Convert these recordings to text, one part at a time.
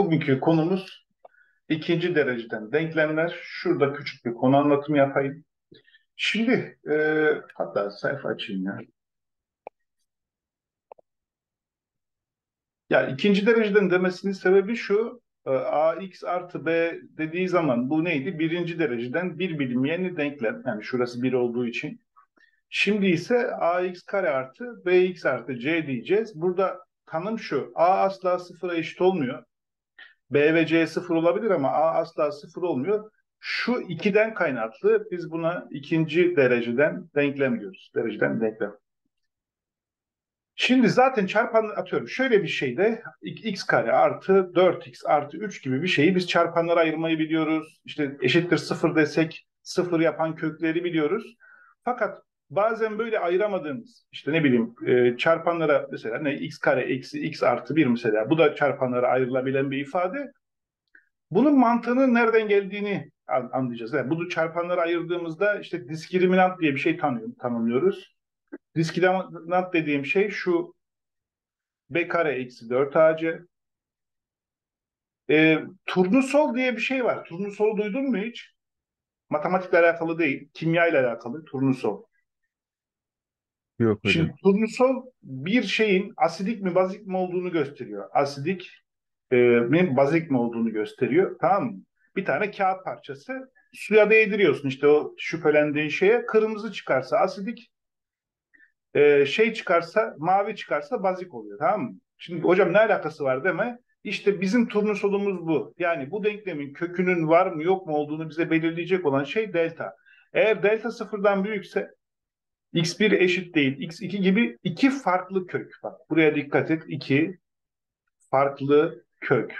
Bugünkü konumuz ikinci dereceden denklemler. Şurada küçük bir konu anlatımı yapayım. Şimdi e, hatta sayfa açayım ya. Yani ikinci dereceden demesinin sebebi şu. e, ax artı b dediği zaman bu neydi? Birinci dereceden bir bilim yeni denklem. Yani şurası bir olduğu için. Şimdi ise ax kare artı bx artı c diyeceğiz. Burada tanım şu. a asla sıfıra eşit olmuyor. B ve C sıfır olabilir ama A asla sıfır olmuyor. Şu ikiden kaynaklı biz buna ikinci dereceden denklem diyoruz. Dereceden denklem. Şimdi zaten çarpan atıyorum şöyle bir şeyde x kare artı 4x artı 3 gibi bir şeyi biz çarpanlara ayırmayı biliyoruz. İşte eşittir sıfır desek sıfır yapan kökleri biliyoruz. Fakat bazen böyle ayıramadığımız işte ne bileyim e, çarpanlara mesela ne x kare eksi x artı 1 mesela bu da çarpanlara ayrılabilen bir ifade. Bunun mantığının nereden geldiğini anlayacağız. Yani bunu çarpanlara ayırdığımızda işte diskriminant diye bir şey tanıyor, tanımlıyoruz. Diskriminant dediğim şey şu b kare eksi 4 ac. E, turnusol diye bir şey var. Turnusolu duydun mu hiç? Matematikle alakalı değil, kimya ile alakalı turnusol. Yok hocam. Şimdi turnusol bir şeyin asidik mi bazik mi olduğunu gösteriyor. Asidik e, mi bazik mi olduğunu gösteriyor. Tamam mı? Bir tane kağıt parçası suya değdiriyorsun işte o şüphelendiğin şeye. Kırmızı çıkarsa asidik, e, şey çıkarsa mavi çıkarsa bazik oluyor. Tamam mı? Şimdi hocam ne alakası var deme. İşte bizim turnusolumuz bu. Yani bu denklemin kökünün var mı yok mu olduğunu bize belirleyecek olan şey delta. Eğer delta sıfırdan büyükse x1 eşit değil, x2 gibi iki farklı kök. Bak buraya dikkat et. iki farklı kök.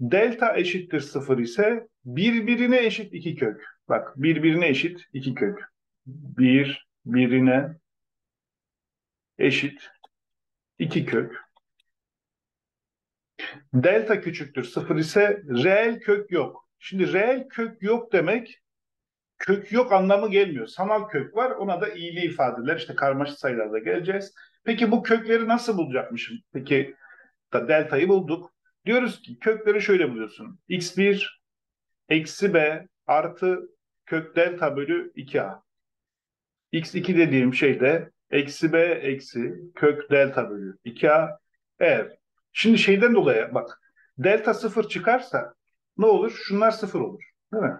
Delta eşittir sıfır ise birbirine eşit iki kök. Bak birbirine eşit iki kök. Bir birine eşit iki kök. Delta küçüktür sıfır ise reel kök yok. Şimdi reel kök yok demek kök yok anlamı gelmiyor. Sanal kök var ona da iyiliği ifadeler işte karmaşık sayılarda geleceğiz. Peki bu kökleri nasıl bulacakmışım? Peki da deltayı bulduk. Diyoruz ki kökleri şöyle buluyorsun. x1 eksi b artı kök delta bölü 2a. x2 dediğim şey de eksi b eksi kök delta bölü 2a. Eğer şimdi şeyden dolayı bak delta sıfır çıkarsa ne olur? Şunlar sıfır olur. Değil mi?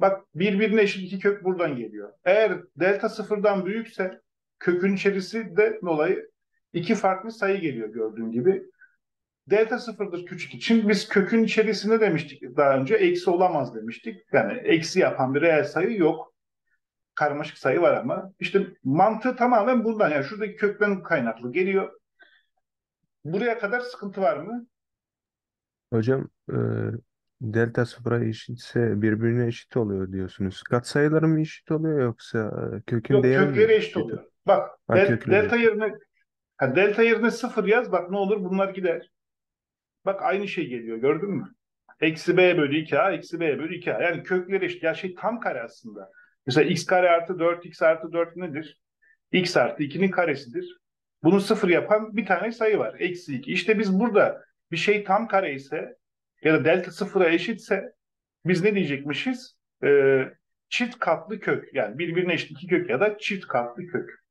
Bak birbirine eşit iki kök buradan geliyor. Eğer delta sıfırdan büyükse kökün içerisi de dolayı iki farklı sayı geliyor gördüğün gibi. Delta sıfırdır küçük için biz kökün içerisinde demiştik daha önce eksi olamaz demiştik. Yani eksi yapan bir reel sayı yok. Karmaşık sayı var ama işte mantığı tamamen buradan yani şuradaki kökten kaynaklı geliyor. Buraya kadar sıkıntı var mı? Hocam e, delta sıfıra eşitse birbirine eşit oluyor diyorsunuz. Katsayıları mı eşit oluyor yoksa e, kökün Yok değeri mi kökleri eşit eşit? oluyor. Bak Ha, del- kökleri. delta yerine ha, delta yerine sıfır yaz bak ne olur bunlar gider. Bak aynı şey geliyor gördün mü? Eksi b bölü 2a eksi b bölü 2a. Yani kökleri eşit. Ya şey tam kare aslında. Mesela x kare artı 4x artı 4 nedir? x artı 2'nin karesidir. Bunu sıfır yapan bir tane sayı var. Eksi 2. İşte biz burada bir şey tam kare ise ya da delta sıfıra eşitse biz ne diyecekmişiz? Ee, çift katlı kök. Yani birbirine eşit iki kök ya da çift katlı kök.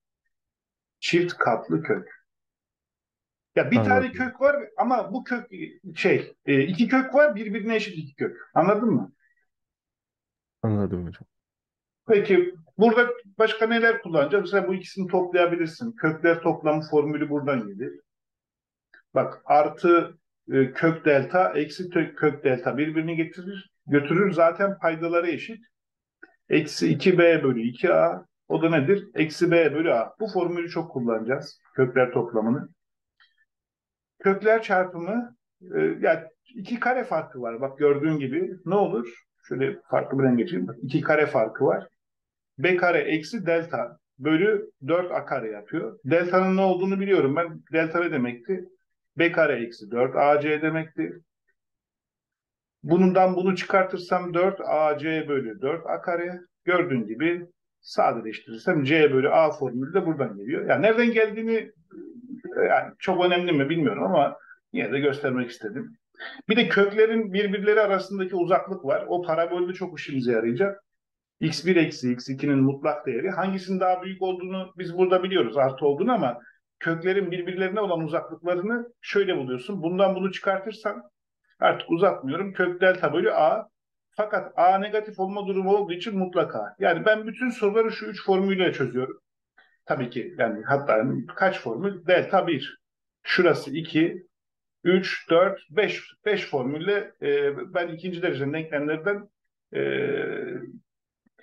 Çift katlı kök. Ya bir tane Anladım. kök var ama bu kök şey e, iki kök var birbirine eşit iki kök. Anladın mı? Anladım hocam. Peki burada başka neler kullanacağız? Mesela bu ikisini toplayabilirsin. Kökler toplamı formülü buradan gelir. Bak artı e, kök delta eksi kök delta birbirini getirir, götürür. Zaten paydaları eşit. Eksi 2b bölü 2a o da nedir? Eksi b bölü a. Bu formülü çok kullanacağız. Kökler toplamını. Kökler çarpımı e, yani iki kare farkı var. Bak gördüğün gibi ne olur? Şöyle farklı bir renk geçeyim. Bak, iki kare farkı var. B kare eksi delta bölü 4 a kare yapıyor. Delta'nın ne olduğunu biliyorum ben. Delta ne demekti? B kare eksi 4 AC demekti. Bundan bunu çıkartırsam 4 AC bölü 4 a kare. Gördüğün gibi sadeleştirirsem C bölü A formülü de buradan geliyor. Yani nereden geldiğini yani çok önemli mi bilmiyorum ama Yine de göstermek istedim. Bir de köklerin birbirleri arasındaki uzaklık var. O parabolde çok işimize yarayacak. x1 eksi x2'nin mutlak değeri. Hangisinin daha büyük olduğunu biz burada biliyoruz artı olduğunu ama köklerin birbirlerine olan uzaklıklarını şöyle buluyorsun. Bundan bunu çıkartırsan artık uzatmıyorum. Kök delta bölü a. Fakat a negatif olma durumu olduğu için mutlaka. Yani ben bütün soruları şu üç formülle çözüyorum. Tabii ki yani hatta kaç formül? Delta 1. Şurası 2, 3, 4, 5, 5 formülle e, ben ikinci derece denklemlerden e,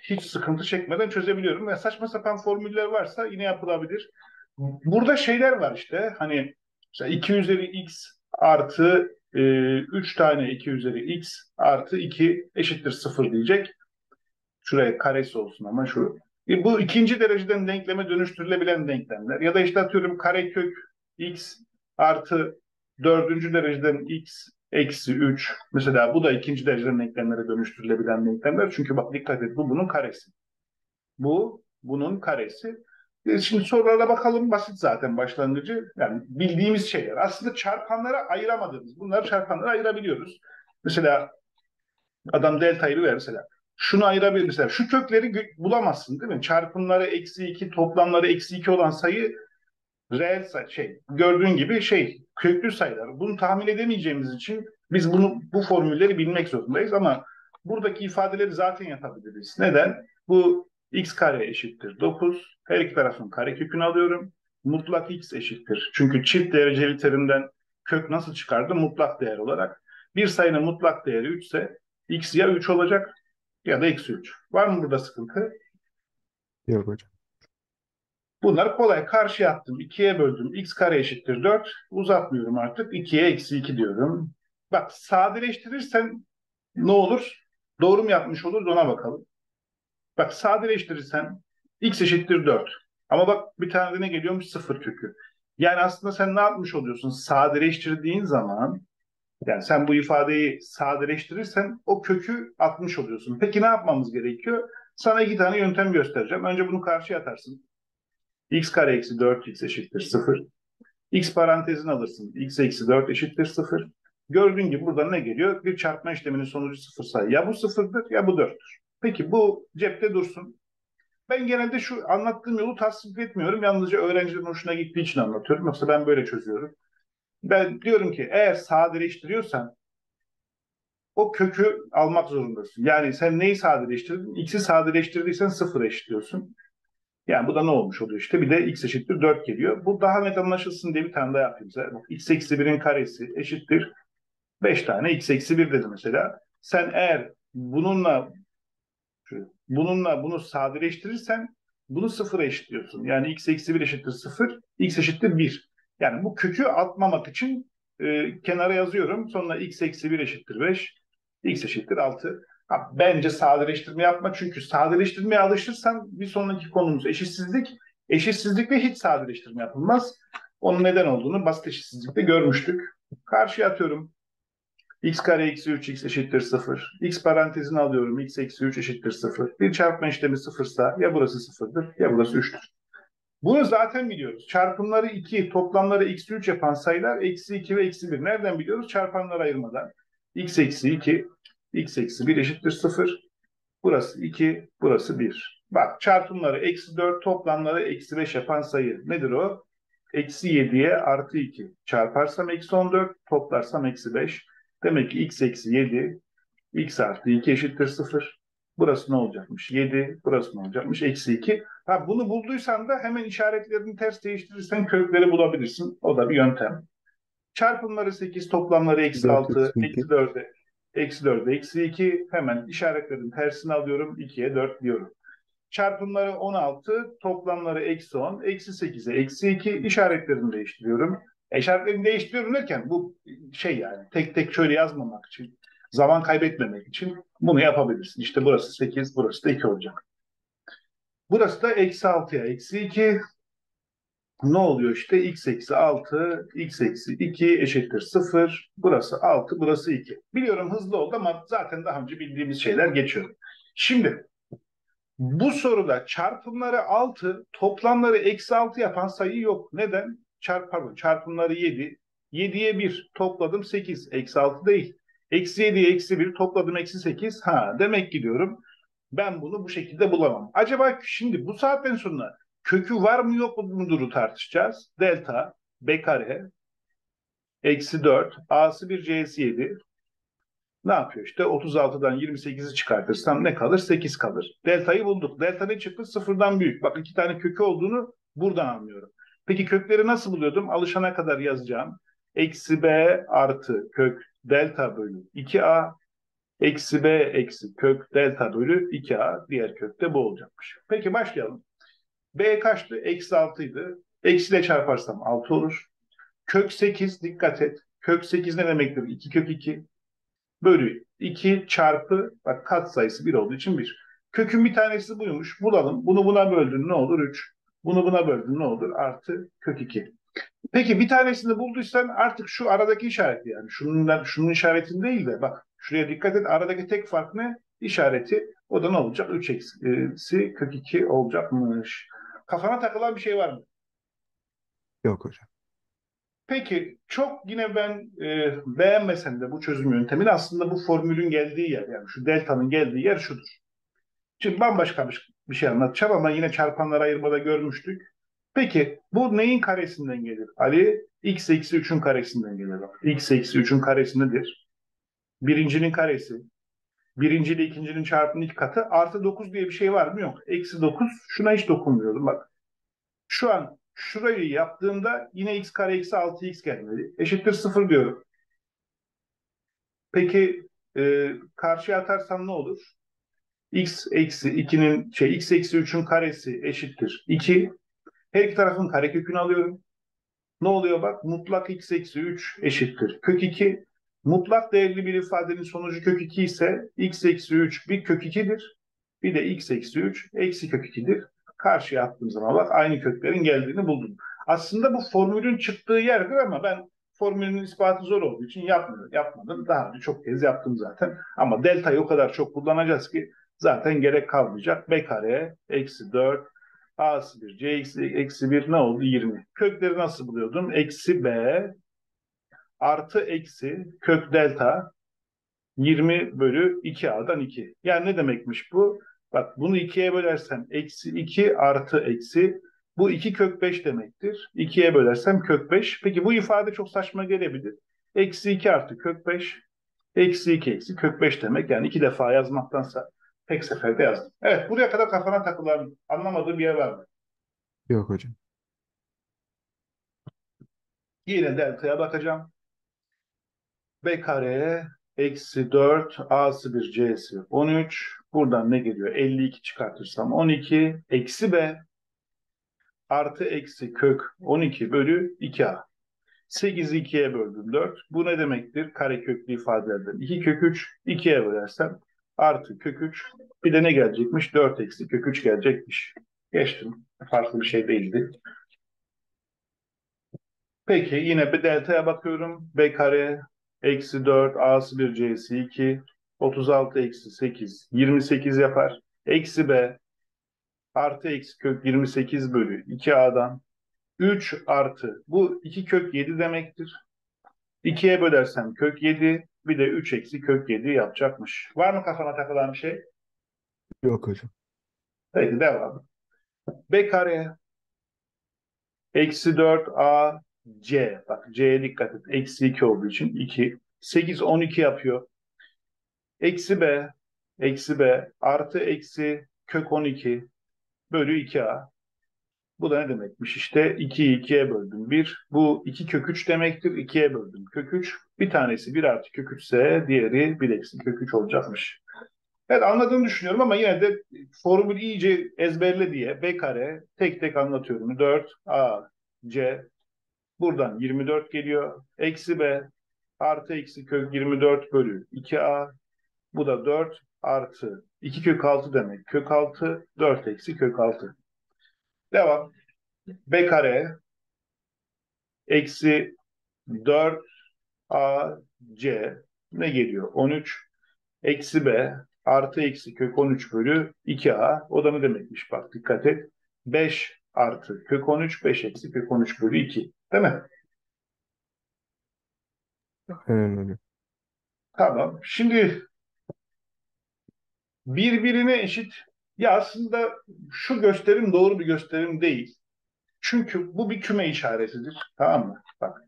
hiç sıkıntı çekmeden çözebiliyorum. Ve saçma sapan formüller varsa yine yapılabilir. Burada şeyler var işte hani mesela 2 üzeri x artı e, 3 tane 2 üzeri x artı 2 eşittir 0 diyecek. Şuraya karesi olsun ama şu. E, bu ikinci dereceden denkleme dönüştürülebilen denklemler. Ya da işte atıyorum karekök x artı dördüncü dereceden x eksi 3. Mesela bu da ikinci dereceden denklemlere dönüştürülebilen denklemler. Çünkü bak dikkat et bu bunun karesi. Bu bunun karesi. E, şimdi sorulara bakalım basit zaten başlangıcı. Yani bildiğimiz şeyler. Aslında çarpanlara ayıramadığımız. Bunları çarpanlara ayırabiliyoruz. Mesela adam delta'yı ver mesela. Şunu ayırabilir mesela. Şu kökleri bulamazsın değil mi? Çarpımları eksi 2, toplamları eksi 2 olan sayı reel sayı, şey gördüğün gibi şey köklü sayılar. Bunu tahmin edemeyeceğimiz için biz bunu bu formülleri bilmek zorundayız ama buradaki ifadeleri zaten yapabiliriz. Neden? Bu x kare eşittir 9. Her iki tarafın kare kökünü alıyorum. Mutlak x eşittir. Çünkü çift dereceli terimden kök nasıl çıkardı? Mutlak değer olarak. Bir sayının mutlak değeri 3 ise x ya 3 olacak ya da eksi 3. Var mı burada sıkıntı? Yok hocam. Bunlar kolay. Karşıya attım. 2'ye böldüm. x kare eşittir 4. Uzatmıyorum artık. 2'ye eksi 2 diyorum. Bak sadeleştirirsen ne olur? Doğru mu yapmış oluruz ona bakalım. Bak sadeleştirirsen x eşittir 4. Ama bak bir tane de ne geliyormuş? Sıfır kökü. Yani aslında sen ne yapmış oluyorsun? Sadeleştirdiğin zaman yani sen bu ifadeyi sadeleştirirsen o kökü atmış oluyorsun. Peki ne yapmamız gerekiyor? Sana iki tane yöntem göstereceğim. Önce bunu karşıya atarsın. x kare eksi 4x eşittir 0. x parantezini alırsın. x eksi 4 eşittir 0. Gördüğün gibi burada ne geliyor? Bir çarpma işleminin sonucu sıfır sayı. Ya bu sıfırdır ya bu 4'tür. Peki bu cepte dursun. Ben genelde şu anlattığım yolu tasvip etmiyorum. Yalnızca öğrencilerin hoşuna gittiği için anlatıyorum. Yoksa ben böyle çözüyorum. Ben diyorum ki eğer sadeleştiriyorsan o kökü almak zorundasın. Yani sen neyi sadeleştirdin? X'i sadeleştirdiysen sıfır eşitliyorsun. Yani bu da ne olmuş oluyor işte? Bir de x eşittir 4 geliyor. Bu daha net anlaşılsın diye bir tane daha yapayım. Bak, x eksi 1'in karesi eşittir 5 tane x eksi 1 dedi mesela. Sen eğer bununla bununla bunu sadeleştirirsen bunu sıfıra eşitliyorsun. Yani x eksi 1 eşittir 0, x eşittir 1. Yani bu kökü atmamak için e, kenara yazıyorum. Sonra x eksi 1 eşittir 5, x eşittir 6. Ha, bence sadeleştirme yapma çünkü sadeleştirmeye alışırsan bir sonraki konumuz eşitsizlik. Eşitsizlikle hiç sadeleştirme yapılmaz. Onun neden olduğunu basit eşitsizlikte görmüştük. Karşıya atıyorum. X kare eksi 3 x eşittir 0. x parantezini alıyorum. x eksi 3 eşittir 0. Bir çarpma işlemi sıfırsa ya burası sıfırdır ya burası 3'tür. Bunu zaten biliyoruz. Çarpımları 2, toplamları eksi 3 yapan sayılar eksi 2 ve eksi 1. Nereden biliyoruz? Çarpanları ayırmadan. x eksi 2, x eksi 1 eşittir 0. Burası 2, burası 1. Bak çarpımları eksi 4, toplamları eksi 5 yapan sayı. Nedir o? Eksi 7'ye artı 2. Çarparsam eksi 14, toplarsam eksi 5. Demek ki x eksi 7, x artı 2 eşittir 0. Burası ne olacakmış? 7. Burası ne olacakmış? Eksi 2. Ha, bunu bulduysan da hemen işaretlerini ters değiştirirsen kökleri bulabilirsin. O da bir yöntem. Çarpımları 8, toplamları eksi 6, eksi 4'e, eksi 4'e, eksi 2. Hemen işaretlerin tersini alıyorum. 2'ye 4 diyorum. Çarpımları 16, toplamları eksi 10, eksi 8'e, eksi 2. işaretlerini değiştiriyorum. İşaretlerini değiştiriyorum bu şey yani tek tek şöyle yazmamak için zaman kaybetmemek için bunu yapabilirsin. İşte burası 8, burası da 2 olacak. Burası da eksi 6'ya eksi 2. Ne oluyor işte? x eksi 6, x eksi 2 eşittir 0. Burası 6, burası 2. Biliyorum hızlı oldu ama zaten daha önce bildiğimiz şeyler geçiyor. Şimdi bu soruda çarpımları 6, toplamları eksi 6 yapan sayı yok. Neden? Çarp, pardon, çarpımları 7, 7'ye 1 topladım 8. Eksi 6 değil. Eksi 7'ye eksi 1 topladım eksi 8. Ha demek ki diyorum ben bunu bu şekilde bulamam. Acaba şimdi bu saatten sonra kökü var mı yok mu mudur tartışacağız. Delta b kare eksi 4 a'sı 1 c'si 7 ne yapıyor işte 36'dan 28'i çıkartırsam ne kalır 8 kalır. Delta'yı bulduk. Delta ne çıktı? Sıfırdan büyük. Bak iki tane kökü olduğunu buradan anlıyorum. Peki kökleri nasıl buluyordum? Alışana kadar yazacağım. Eksi b artı kök delta bölü 2a eksi b eksi kök delta bölü 2a diğer kökte bu olacakmış. Peki başlayalım. b kaçtı? Eksi 6 idi. Eksiyle çarparsam 6 olur. Kök 8 dikkat et. Kök 8 ne demektir? 2 kök 2 bölü 2 çarpı bak kat sayısı 1 olduğu için 1. Kökün bir tanesi buymuş. Bulalım. Bunu buna böldün ne olur? 3. Bunu buna böldün ne olur? Artı kök 2. Peki bir tanesini bulduysan artık şu aradaki işareti yani şunun, şunun işaretini değil de bak şuraya dikkat et aradaki tek fark ne? İşareti o da ne olacak? 3 eksi kök 2 olacakmış. Kafana takılan bir şey var mı? Yok hocam. Peki çok yine ben e, beğenmesem de bu çözüm yöntemini aslında bu formülün geldiği yer yani şu delta'nın geldiği yer şudur. Şimdi bambaşka bir şey anlatacağım ama yine çarpanlara ayırmada görmüştük. Peki bu neyin karesinden gelir? Ali x eksi 3'ün karesinden gelir. x eksi 3'ün karesi nedir? Birincinin karesi. Birinci ile ikincinin çarpımının iki katı. Artı 9 diye bir şey var mı? Yok. Eksi 9. Şuna hiç dokunmuyordum bak. Şu an şurayı yaptığımda yine x kare eksi 6x gelmeli. Eşittir 0 diyorum. Peki e, karşıya atarsam ne olur? X eksi 2'nin şey x eksi 3'ün karesi eşittir 2. Her iki tarafın karekökünü alıyorum. Ne oluyor bak? Mutlak x eksi 3 eşittir. Kök 2. Mutlak değerli bir ifadenin sonucu kök 2 ise x eksi 3 bir kök 2'dir. Bir de x eksi 3 eksi kök 2'dir. Karşıya attığım zaman bak aynı köklerin geldiğini buldum. Aslında bu formülün çıktığı yerdir ama ben formülün ispatı zor olduğu için yapmadım. yapmadım. Daha önce çok kez yaptım zaten. Ama delta'yı o kadar çok kullanacağız ki zaten gerek kalmayacak. B kare eksi 4 A'sı 1, C eksi, eksi 1 ne oldu? 20. Kökleri nasıl buluyordum? Eksi B artı eksi kök delta 20 bölü 2A'dan 2. Yani ne demekmiş bu? Bak bunu 2'ye bölersem eksi 2 artı eksi bu 2 kök 5 demektir. 2'ye bölersem kök 5. Peki bu ifade çok saçma gelebilir. Eksi 2 artı kök 5 eksi 2 eksi kök 5 demek. Yani iki defa yazmaktansa tek seferde yazdım. Evet buraya kadar kafana takılan anlamadığım bir yer var mı? Yok hocam. Yine delta'ya bakacağım. B kare eksi 4 A'sı bir C'si 13. Buradan ne geliyor? 52 çıkartırsam 12 eksi B artı eksi kök 12 bölü 2A. 8'i 2'ye böldüm 4. Bu ne demektir? Kare köklü ifadelerden 2 kök 3 2'ye bölersem artı kök 3 bir de ne gelecekmiş? 4 eksi kök 3 gelecekmiş. Geçtim. Farklı bir şey değildi. Peki yine bir delta'ya bakıyorum. B kare eksi 4 a'sı 1 c'si 2 36 eksi 8 28 yapar. Eksi b artı eksi kök 28 bölü 2a'dan 3 artı bu 2 kök 7 demektir. 2'ye bölersem kök 7 bir de 3 eksi kök 7 yapacakmış. Var mı kafana takılan bir şey? Yok hocam. Peki devam. B kare eksi 4 a c. Bak c'ye dikkat et. Eksi 2 olduğu için 2. 8 12 yapıyor. Eksi b eksi b artı eksi kök 12 bölü 2a. Bu da ne demekmiş işte 2'yi 2'ye böldüm 1. Bu 2 kök 3 demektir. 2'ye böldüm kök 3. Bir tanesi 1 artı kök 3 ise diğeri 1 eksi kök 3 olacakmış. Evet anladığını düşünüyorum ama yine de formül iyice ezberle diye B kare tek tek anlatıyorum. 4 A C buradan 24 geliyor. Eksi B artı eksi kök 24 bölü 2A bu da 4 artı 2 kök 6 demek. Kök 6 4 eksi kök 6. Devam. B kare eksi 4 A C ne geliyor? 13 eksi B artı eksi kök 13 bölü 2A. O da ne demekmiş bak dikkat et. 5 artı kök 13 5 eksi kök 13 bölü 2. Değil mi? Aynen öyle. Tamam. Şimdi birbirine eşit. Ya aslında şu gösterim doğru bir gösterim değil. Çünkü bu bir küme işaretidir. Tamam mı? Bak.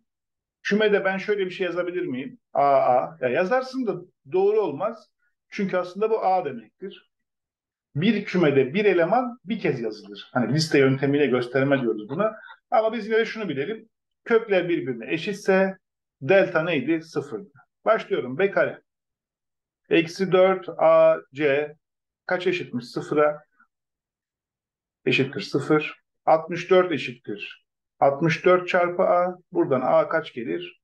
Kümede ben şöyle bir şey yazabilir miyim? A, A. Ya yazarsın da doğru olmaz. Çünkü aslında bu A demektir. Bir kümede bir eleman bir kez yazılır. Hani liste yöntemiyle gösterme diyoruz buna. Ama biz yine de şunu bilelim. Kökler birbirine eşitse delta neydi? Sıfırdı. Başlıyorum. B kare. Eksi 4 AC kaç eşitmiş? Sıfıra eşittir sıfır. 64 eşittir. 64 çarpı A. Buradan A kaç gelir?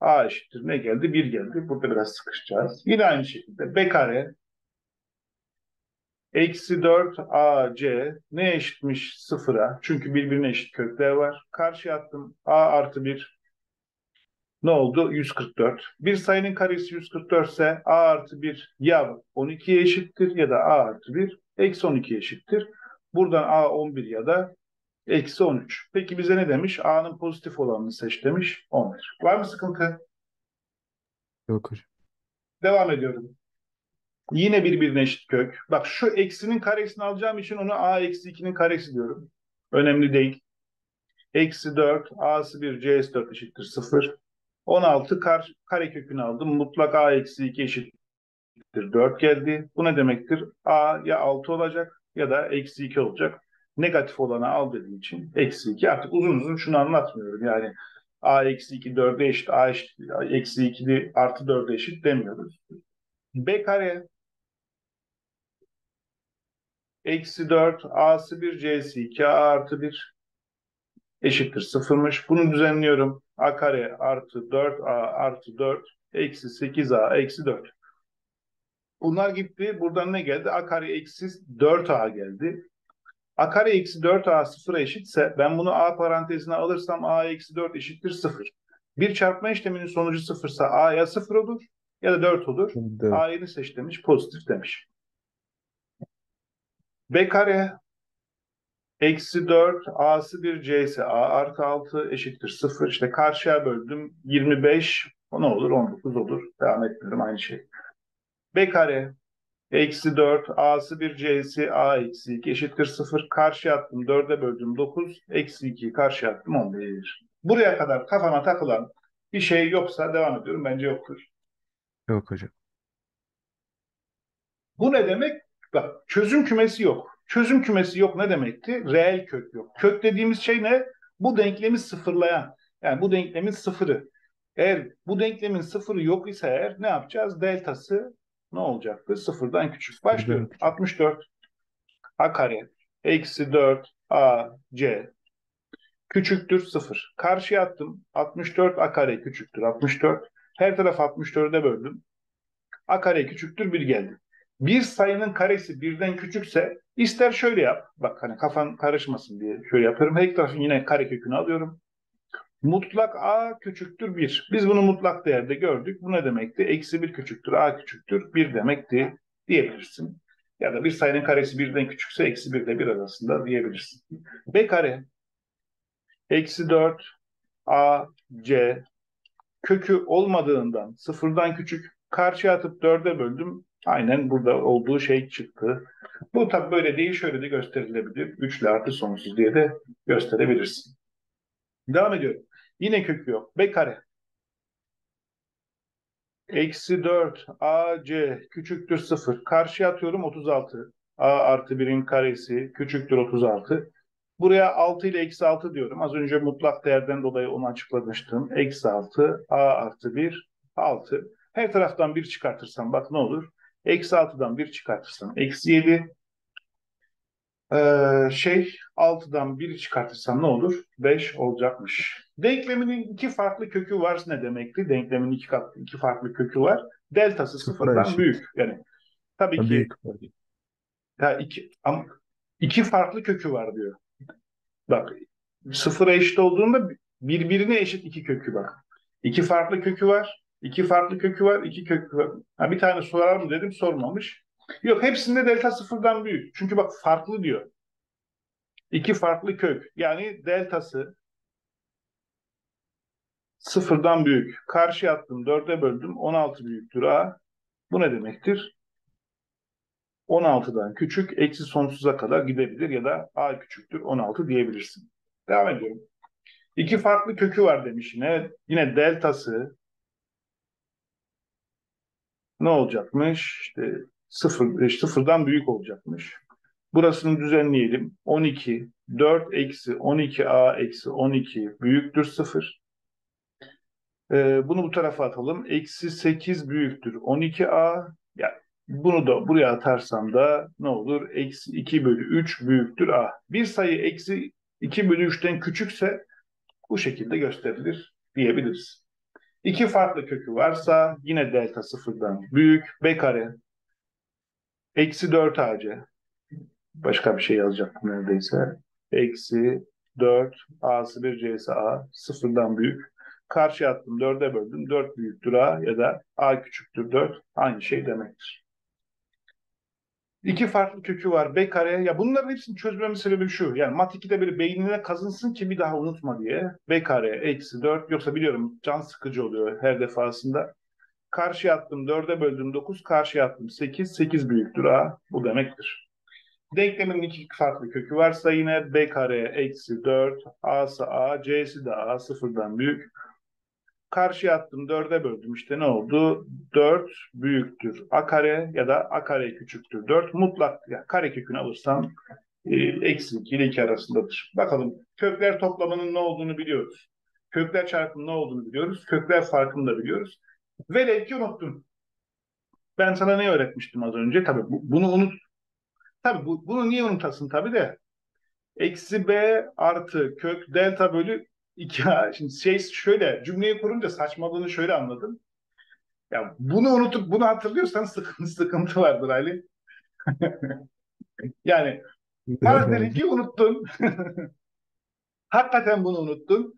A eşittir. Ne geldi? 1 geldi. Burada biraz sıkışacağız. Yine aynı şekilde B kare eksi 4 AC ne eşitmiş? Sıfıra. Çünkü birbirine eşit kökler var. Karşıya attım. A artı 1 ne oldu? 144. Bir sayının karesi 144 ise A artı 1 ya 12'ye eşittir ya da A artı 1 eksi 12'ye eşittir. Buradan A 11 ya da eksi 13. Peki bize ne demiş? A'nın pozitif olanını seç demiş. 11. Var mı sıkıntı? Yok hocam. Devam ediyorum. Yine birbirine eşit kök. Bak şu eksinin karesini alacağım için onu A eksi 2'nin karesi diyorum. Önemli değil. Eksi 4, A'sı 1, C'si 4 eşittir 0. 16 kar, kare kökünü aldım. Mutlak A eksi 2 eşittir 4 geldi. Bu ne demektir? A ya 6 olacak ya da eksi 2 olacak. Negatif olanı al dediği için eksi 2. Artık uzun uzun şunu anlatmıyorum. Yani A eksi 2 4'e eşit, A eksi 2 artı 4'e eşit demiyoruz. B kare eksi 4 A'sı 1 C'si 2 A artı 1 eşittir sıfırmış. Bunu düzenliyorum. A kare artı 4A artı 4 eksi 8A eksi 4. Bunlar gitti. Buradan ne geldi? A kare eksi 4A geldi. A kare eksi 4A sıfıra eşitse ben bunu A parantezine alırsam A eksi 4 eşittir 0. Bir çarpma işleminin sonucu sıfırsa A ya 0 olur ya da 4 olur. Dört. A'yı seç demiş, pozitif demiş. B kare eksi 4 A'sı 1 C'si A artı 6 eşittir 0. İşte karşıya böldüm 25 o ne olur 19 olur. Devam etmiyorum aynı şey. B kare eksi 4 A'sı 1 C'si A eksi 2 eşittir 0. Karşıya attım 4'e böldüm 9 eksi 2 karşıya attım 11. Buraya kadar kafana takılan bir şey yoksa devam ediyorum. Bence yoktur. Yok hocam. Bu ne demek? Bak çözüm kümesi yok. Çözüm kümesi yok ne demekti? Reel kök yok. Kök dediğimiz şey ne? Bu denklemi sıfırlayan. Yani bu denklemin sıfırı. Eğer bu denklemin sıfırı yok ise eğer ne yapacağız? Deltası ne olacaktı? Sıfırdan küçük. Başlıyorum. küçük. 64 a kare eksi 4 a c küçüktür 0. Karşıya attım. 64 a kare küçüktür 64. Her taraf 64'e böldüm. A kare küçüktür 1 geldi. Bir sayının karesi birden küçükse ister şöyle yap. Bak hani kafan karışmasın diye şöyle yapıyorum. Her tarafın yine kare kökünü alıyorum. Mutlak A küçüktür 1. Biz bunu mutlak değerde gördük. Bu ne demekti? Eksi 1 küçüktür A küçüktür 1 demekti diyebilirsin. Ya da bir sayının karesi birden küçükse eksi 1 ile 1 arasında diyebilirsin. B kare eksi 4 A C kökü olmadığından sıfırdan küçük karşıya atıp 4'e böldüm. Aynen burada olduğu şey çıktı. Bu tabi böyle değil şöyle de gösterilebilir. 3 ile artı sonsuz diye de gösterebilirsin. Devam ediyorum. Yine kökü yok. B kare. Eksi 4 AC küçüktür 0. Karşıya atıyorum 36. A artı 1'in karesi küçüktür 36. Buraya 6 ile eksi 6 diyorum. Az önce mutlak değerden dolayı onu açıklamıştım. Eksi 6 A artı 1 6. Her taraftan 1 çıkartırsam bak ne olur? Eksi 6'dan 1 çıkartırsam eksi 7. Ee, şey 6'dan 1 çıkartırsam ne olur? 5 olacakmış. Denkleminin iki farklı kökü var ne demekti? Denklemin iki, kat, iki farklı kökü var. Deltası sıfırdan eşit. büyük. Yani tabii ki Büyük. ya iki, ama iki farklı kökü var diyor. Bak sıfıra eşit olduğunda birbirine eşit iki kökü bak. İki farklı kökü var. iki farklı kökü var. iki kökü var. Ha, bir tane sorar mı dedim sormamış. Yok hepsinde delta sıfırdan büyük. Çünkü bak farklı diyor. İki farklı kök. Yani deltası sıfırdan büyük. Karşıya attım, dörde böldüm, 16 büyüktür a. Bu ne demektir? 16'dan küçük, eksi sonsuza kadar gidebilir ya da a küçüktür 16 diyebilirsin. Devam ediyorum. İki farklı kökü var demiş yine. Yine deltası ne olacakmış? İşte sıfır, sıfırdan büyük olacakmış. Burasını düzenleyelim. 12, 4 eksi 12a eksi 12 büyüktür 0. Ee, bunu bu tarafa atalım. Eksi 8 büyüktür 12a. Yani bunu da buraya atarsam da ne olur? Eksi 2 bölü 3 büyüktür a. Bir sayı eksi 2 bölü 3'ten küçükse bu şekilde gösterilir diyebiliriz. İki farklı kökü varsa yine delta sıfırdan büyük. B kare eksi 4 ac başka bir şey yazacaktım neredeyse. Eksi 4 a'sı 1 c'si a sıfırdan büyük. Karşı attım 4'e böldüm. 4 büyüktür a ya da a küçüktür 4 aynı şey demektir. İki farklı kökü var. B kare. Ya bunların hepsini çözmemin sebebi şu. Yani mat 2'de böyle beynine kazınsın ki bir daha unutma diye. B kare eksi 4. Yoksa biliyorum can sıkıcı oluyor her defasında. Karşı attım 4'e böldüm 9. Karşı attım 8. 8 büyüktür A. Bu demektir. Denklemin iki farklı kökü varsa yine B kare eksi 4. A'sı A. C'si de A. Sıfırdan büyük. Karşıya attım 4'e böldüm işte ne oldu? 4 büyüktür a kare ya da a kare küçüktür 4. Mutlak yani kare kökünü alırsam e, eksi 2 ile 2 arasındadır. Bakalım kökler toplamının ne olduğunu biliyoruz. Kökler çarpımının ne olduğunu biliyoruz. Kökler farkını da biliyoruz. Velev ki unuttun. Ben sana ne öğretmiştim az önce? Tabii bu, bunu unut. Tabii bu, bunu niye unutasın tabii de. Eksi b artı kök delta bölü 2A. Şimdi şey şöyle cümleyi kurunca saçmalığını şöyle anladım. Ya bunu unutup bunu hatırlıyorsan sıkıntı sıkıntı vardır Ali. yani ki unuttun. Hakikaten bunu unuttun.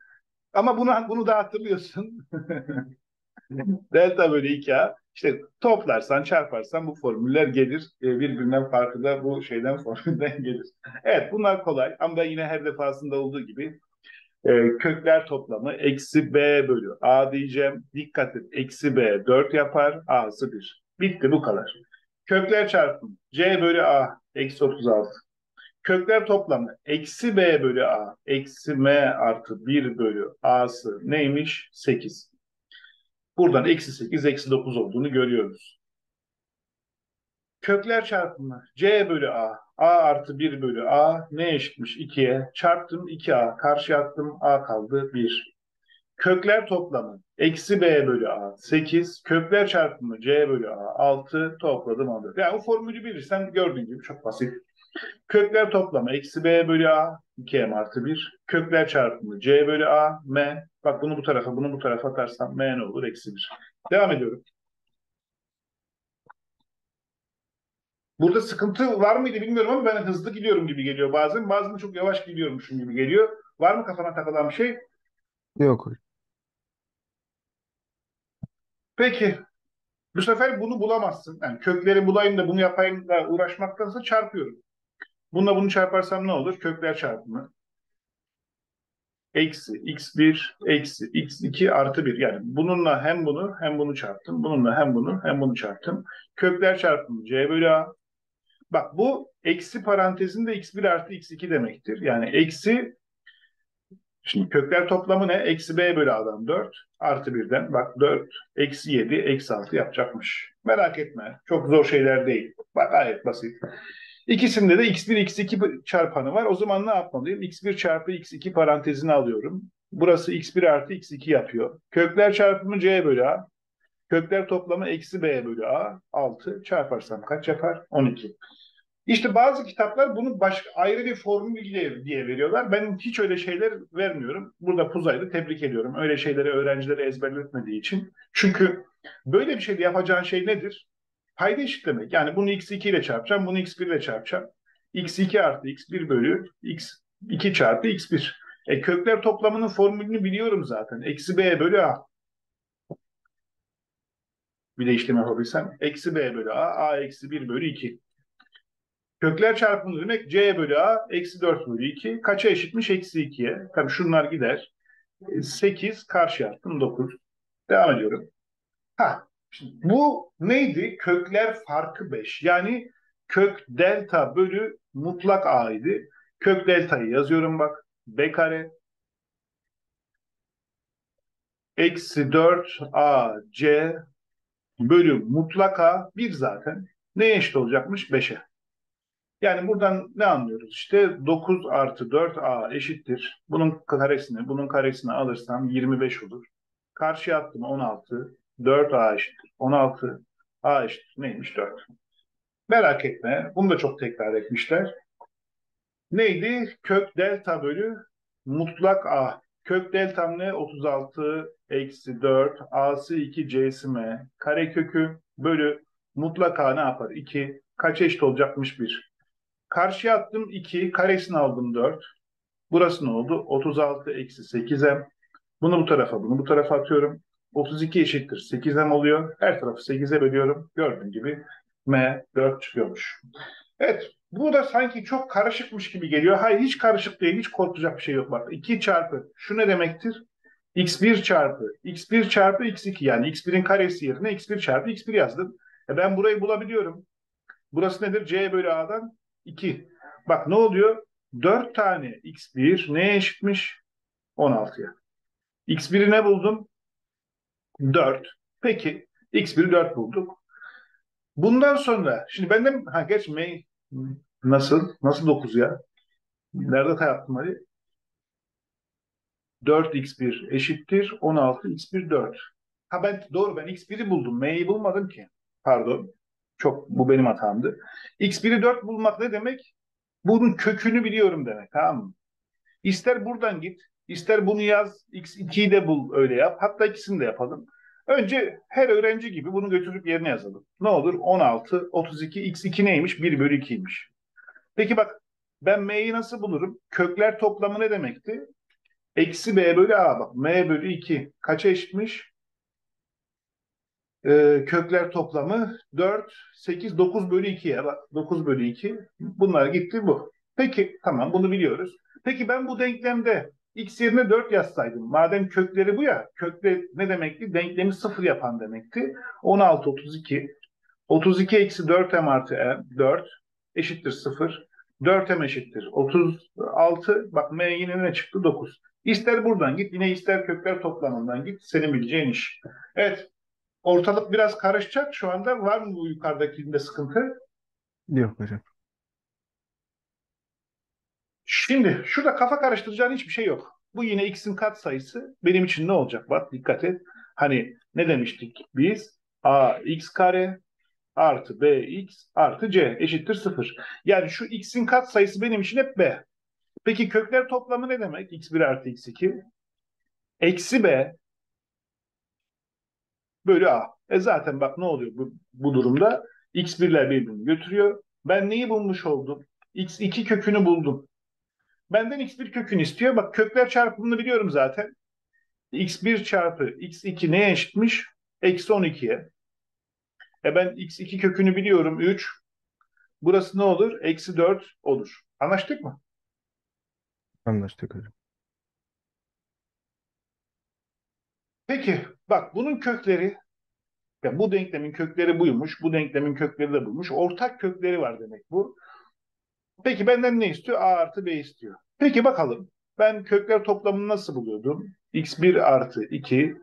Ama bunu bunu da hatırlıyorsun. Delta bölü 2A. İşte toplarsan, çarparsan bu formüller gelir. E, birbirinden farkı da bu şeyden formülden gelir. Evet bunlar kolay ama yine her defasında olduğu gibi e, kökler toplamı eksi b bölü a diyeceğim. Dikkat et eksi b 4 yapar a'sı 1. Bitti bu kadar. Kökler çarpımı c bölü a eksi 36. Kökler toplamı eksi b bölü a eksi m artı 1 bölü a'sı neymiş? 8. Buradan eksi 8 eksi 9 olduğunu görüyoruz. Kökler çarpımı c bölü a a artı 1 bölü a ne eşitmiş 2'ye çarptım 2a karşı attım a kaldı 1. Kökler toplamı eksi b bölü a 8 kökler çarpımı c bölü a 6 topladım 14. Yani o formülü bilirsen gördüğün gibi çok basit. Kökler toplamı eksi b bölü a 2m artı 1. Kökler çarpımı c bölü a m. Bak bunu bu tarafa bunu bu tarafa atarsam m ne olur? Eksi 1. Devam ediyorum. Burada sıkıntı var mıydı bilmiyorum ama ben hızlı gidiyorum gibi geliyor bazen. Bazen çok yavaş gidiyormuşum gibi geliyor. Var mı kafana takılan bir şey? Yok. Peki. Bu sefer bunu bulamazsın. Yani kökleri bulayım da bunu yapayım da uğraşmaktansa çarpıyorum. Bununla bunu çarparsam ne olur? Kökler çarpımı. Eksi x1 eksi x2 artı 1. Yani bununla hem bunu hem bunu çarptım. Bununla hem bunu hem bunu çarptım. Kökler çarpımı c bölü a Bak bu eksi parantezinde x1 artı x2 demektir. Yani eksi Şimdi kökler toplamı ne? Eksi b bölü a'dan 4 artı 1'den bak 4 eksi 7 eksi 6 yapacakmış. Merak etme. Çok zor şeyler değil. Bak gayet basit. İkisinde de x1 x2 çarpanı var. O zaman ne yapmalıyım? x1 çarpı x2 parantezini alıyorum. Burası x1 artı x2 yapıyor. Kökler çarpımı c bölü a. Kökler toplamı eksi b bölü a. 6 çarparsam kaç yapar? 12. İşte bazı kitaplar bunu başka ayrı bir formül diye veriyorlar. Ben hiç öyle şeyler vermiyorum. Burada Puzay'ı tebrik ediyorum. Öyle şeyleri öğrencilere ezberletmediği için. Çünkü böyle bir şey yapacağın şey nedir? Payda eşitlemek. Yani bunu x2 ile çarpacağım, bunu x1 ile çarpacağım. x2 artı x1 bölü x2 çarpı x1. E kökler toplamının formülünü biliyorum zaten. Eksi b bölü a. Bir de işlem yapabilsem. Eksi b bölü a, a eksi 1 bölü 2. Kökler çarpımı demek c bölü a eksi 4 bölü 2. Kaça eşitmiş? Eksi 2'ye. Tabii şunlar gider. 8 karşı attım 9. Devam ediyorum. Ha, bu neydi? Kökler farkı 5. Yani kök delta bölü mutlak a idi. Kök deltayı yazıyorum bak. b kare eksi 4 ac bölü mutlak a 1 zaten. Neye eşit olacakmış? 5'e. Yani buradan ne anlıyoruz? İşte 9 artı 4a eşittir. Bunun karesini, bunun karesini alırsam 25 olur. Karşıya attım 16. 4a eşittir. 16 a eşittir. Neymiş 4? Merak etme. Bunu da çok tekrar etmişler. Neydi? Kök delta bölü mutlak a. Kök deltam ne? 36 eksi 4 a'sı 2 c'si m. Kare kökü bölü mutlak a ne yapar? 2. Kaç eşit olacakmış? 1. Karşıya attım 2. Karesini aldım 4. Burası ne oldu? 36 eksi 8m. Bunu bu tarafa, bunu bu tarafa atıyorum. 32 eşittir 8m oluyor. Her tarafı 8'e bölüyorum. Gördüğün gibi m 4 çıkıyormuş. Evet, bu da sanki çok karışıkmış gibi geliyor. Hayır hiç karışık değil, hiç korkacak bir şey yok. Bak 2 çarpı, şu ne demektir? x1 çarpı, x1 çarpı x2 yani x1'in karesi yerine x1 çarpı x1 yazdım. E ben burayı bulabiliyorum. Burası nedir? c bölü a'dan 2. Bak ne oluyor? 4 tane x1 neye eşitmiş? 16'ya. x1'i ne buldum? 4. Peki x1'i 4 bulduk. Bundan sonra şimdi benden ha geç nasıl? Nasıl 9 ya? Nerede hata yaptım hadi? 4x1 eşittir 16 x1 4. Ha ben doğru ben x1'i buldum. M'yi bulmadım ki. Pardon. Çok bu benim hatamdı. x1'i 4 bulmak ne demek? Bunun kökünü biliyorum demek. Tamam mı? İster buradan git, ister bunu yaz, x2'yi de bul öyle yap. Hatta ikisini de yapalım. Önce her öğrenci gibi bunu götürüp yerine yazalım. Ne olur? 16, 32, x2 neymiş? 1 bölü 2'ymiş. Peki bak ben m'yi nasıl bulurum? Kökler toplamı ne demekti? Eksi b bölü a bak. m bölü 2 kaça eşitmiş? Ee, kökler toplamı 4, 8, 9 bölü 2'ye bak. 9 bölü 2. Bunlar gitti bu. Peki tamam bunu biliyoruz. Peki ben bu denklemde x yerine 4 yazsaydım. Madem kökleri bu ya. Kökle ne demekti? Denklemi sıfır yapan demekti. 16, 32. 32 eksi 4 m artı m 4 eşittir 0. 4m eşittir 36. Bak m yine ne çıktı? 9. İster buradan git yine ister kökler toplamından git. Senin bileceğin iş. Evet. Ortalık biraz karışacak şu anda. Var mı bu yukarıdakinde sıkıntı? Yok hocam. Şimdi şurada kafa karıştıracağın hiçbir şey yok. Bu yine x'in katsayısı benim için ne olacak? Bak dikkat et. Hani ne demiştik biz? a x kare artı bx artı c eşittir 0. Yani şu x'in katsayısı benim için hep b. Peki kökler toplamı ne demek? x1 artı x2 eksi b bölü a. E zaten bak ne oluyor bu, bu durumda? x1'ler birbirini götürüyor. Ben neyi bulmuş oldum? x2 kökünü buldum. Benden x1 kökünü istiyor. Bak kökler çarpımını biliyorum zaten. x1 çarpı x2 neye eşitmiş? Eksi 12'ye. E ben x2 kökünü biliyorum 3. Burası ne olur? Eksi 4 olur. Anlaştık mı? Anlaştık hocam. Peki bak bunun kökleri ya bu denklemin kökleri buymuş. Bu denklemin kökleri de buymuş. Ortak kökleri var demek bu. Peki benden ne istiyor? A artı B istiyor. Peki bakalım. Ben kökler toplamını nasıl buluyordum? x1 artı 2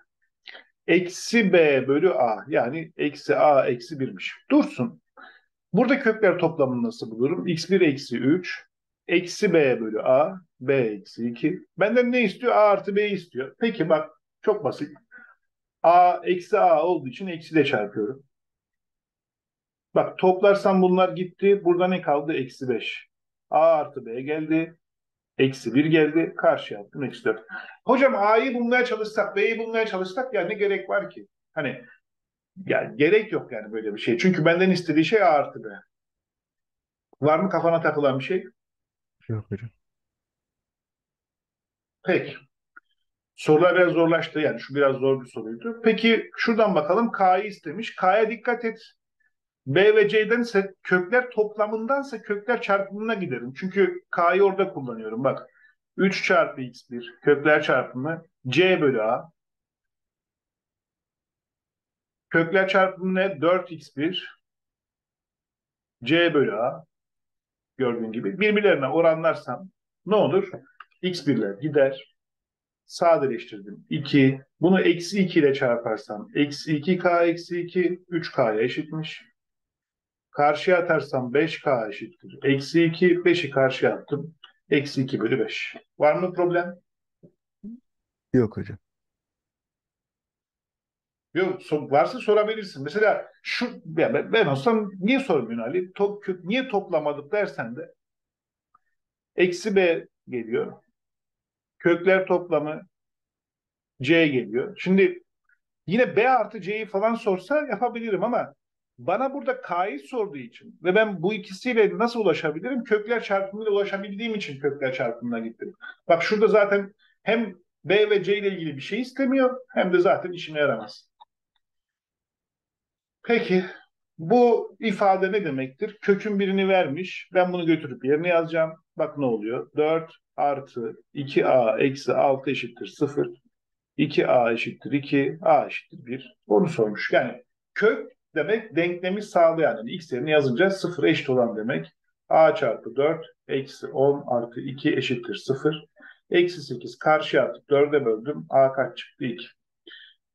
eksi b bölü a. Yani eksi a eksi 1'miş. Dursun. Burada kökler toplamını nasıl bulurum? x1 eksi 3 eksi b bölü a b eksi 2. Benden ne istiyor? a artı b istiyor. Peki bak çok basit. a eksi a olduğu için eksi de çarpıyorum. Bak toplarsam bunlar gitti. Burada ne kaldı? Eksi 5. A artı B geldi. Eksi 1 geldi. Karşıya attım. Eksi 4. Hocam A'yı bulmaya çalışsak, B'yi bulmaya çalışsak ya ne gerek var ki? Hani yani gerek yok yani böyle bir şey. Çünkü benden istediği şey A artı B. Var mı kafana takılan bir şey? Yok hocam. Peki. Sorular biraz zorlaştı. Yani şu biraz zor bir soruydu. Peki şuradan bakalım. K'yı istemiş. K'ya dikkat et. B ve C'dense kökler toplamındansa kökler çarpımına giderim. Çünkü K'yı orada kullanıyorum. Bak 3 çarpı x1 kökler çarpımı c bölü a. Kökler çarpımı ne? 4x1 c bölü a. Gördüğün gibi. Birbirlerine oranlarsam ne olur? x1'ler gider. Sadeleştirdim. 2. Bunu eksi 2 ile çarparsam eksi 2k eksi 2 3k'ya eşitmiş. Karşıya atarsam 5k eşittir. Eksi 2, 5'i karşıya attım. Eksi 2 bölü 5. Var mı problem? Yok hocam. Yok, so- varsa sorabilirsin. Mesela şu, ya ben, ben olsam niye sormuyorsun Ali? Top, niye toplamadık dersen de eksi b geliyor. Kökler toplamı c geliyor. Şimdi yine b artı c'yi falan sorsa yapabilirim ama bana burada k'yı sorduğu için ve ben bu ikisiyle nasıl ulaşabilirim? Kökler çarpımıyla ulaşabildiğim için kökler çarpımına gittim. Bak şurada zaten hem b ve c ile ilgili bir şey istemiyor hem de zaten işime yaramaz. Peki bu ifade ne demektir? Kökün birini vermiş. Ben bunu götürüp yerine yazacağım. Bak ne oluyor? 4 artı 2a eksi 6 eşittir 0. 2a eşittir 2, a eşittir 1. Onu sormuş. Yani kök demek denklemi sağlayan. Yani x yerine yazınca 0 eşit olan demek. a çarpı 4 eksi 10 artı 2 eşittir 0. Eksi 8 karşıya atıp 4'e böldüm. a kaç çıktı? 2.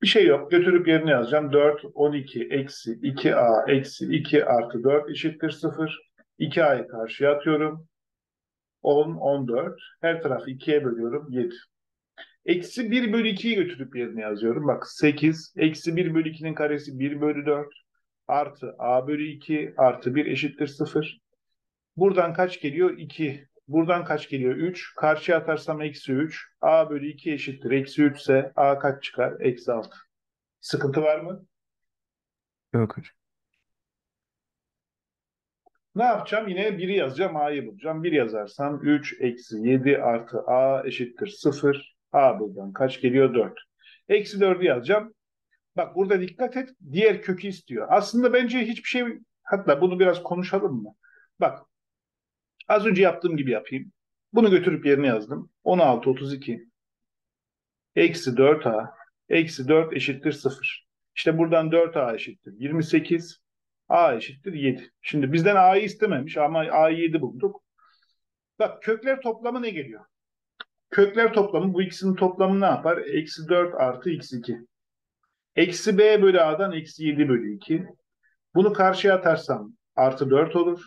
Bir şey yok. Götürüp yerine yazacağım. 4, 12 eksi 2a eksi 2 artı 4 eşittir 0. 2a'yı karşıya atıyorum. 10, 14. Her tarafı 2'ye bölüyorum. 7. Eksi 1 bölü 2'yi götürüp yerine yazıyorum. Bak 8. Eksi 1 bölü 2'nin karesi 1 bölü 4. Artı a bölü 2 artı 1 eşittir 0. Buradan kaç geliyor? 2. Buradan kaç geliyor? 3. Karşıya atarsam eksi 3. a bölü 2 eşittir. Eksi 3 ise a kaç çıkar? Eksi 6. Sıkıntı var mı? Yok hocam. Ne yapacağım? Yine 1'i yazacağım, a'yı bulacağım. 1 yazarsam 3 eksi 7 artı a eşittir 0. a buradan kaç geliyor? 4. Eksi 4'ü yazacağım. Bak burada dikkat et. Diğer kökü istiyor. Aslında bence hiçbir şey... Hatta bunu biraz konuşalım mı? Bak. Az önce yaptığım gibi yapayım. Bunu götürüp yerine yazdım. 16, 32. Eksi 4a. Eksi 4 eşittir 0. İşte buradan 4a eşittir 28. a eşittir 7. Şimdi bizden a'yı istememiş ama a'yı 7 bulduk. Bak kökler toplamı ne geliyor? Kökler toplamı bu ikisinin toplamı ne yapar? Eksi 4 artı x2. Eksi b bölü a'dan eksi 7 bölü 2. Bunu karşıya atarsam artı 4 olur.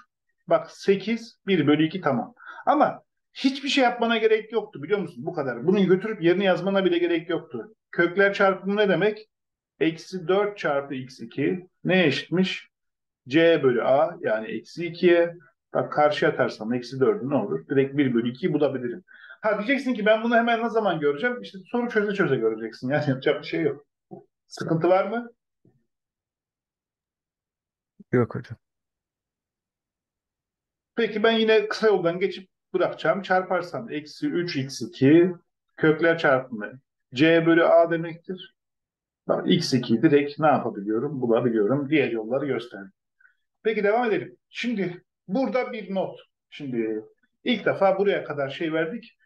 Bak 8, 1 bölü 2 tamam. Ama hiçbir şey yapmana gerek yoktu biliyor musun? Bu kadar. Bunu götürüp yerine yazmana bile gerek yoktu. Kökler çarpımı ne demek? Eksi 4 çarpı x2 ne eşitmiş? c bölü a yani eksi 2'ye. Bak karşıya atarsam eksi 4'ü ne olur? Direkt 1 bölü 2'yi bulabilirim. Ha diyeceksin ki ben bunu hemen ne zaman göreceğim? İşte soru çöze çöze göreceksin. Yani yapacak bir şey yok. Sıkıntı var mı? Yok hocam. Peki ben yine kısa yoldan geçip bırakacağım. Çarparsam eksi 3x2 kökler çarpımı c bölü a demektir. Bak, x2'yi direkt ne yapabiliyorum? Bulabiliyorum. Diğer yolları gösterdim. Peki devam edelim. Şimdi burada bir not. Şimdi ilk defa buraya kadar şey verdik.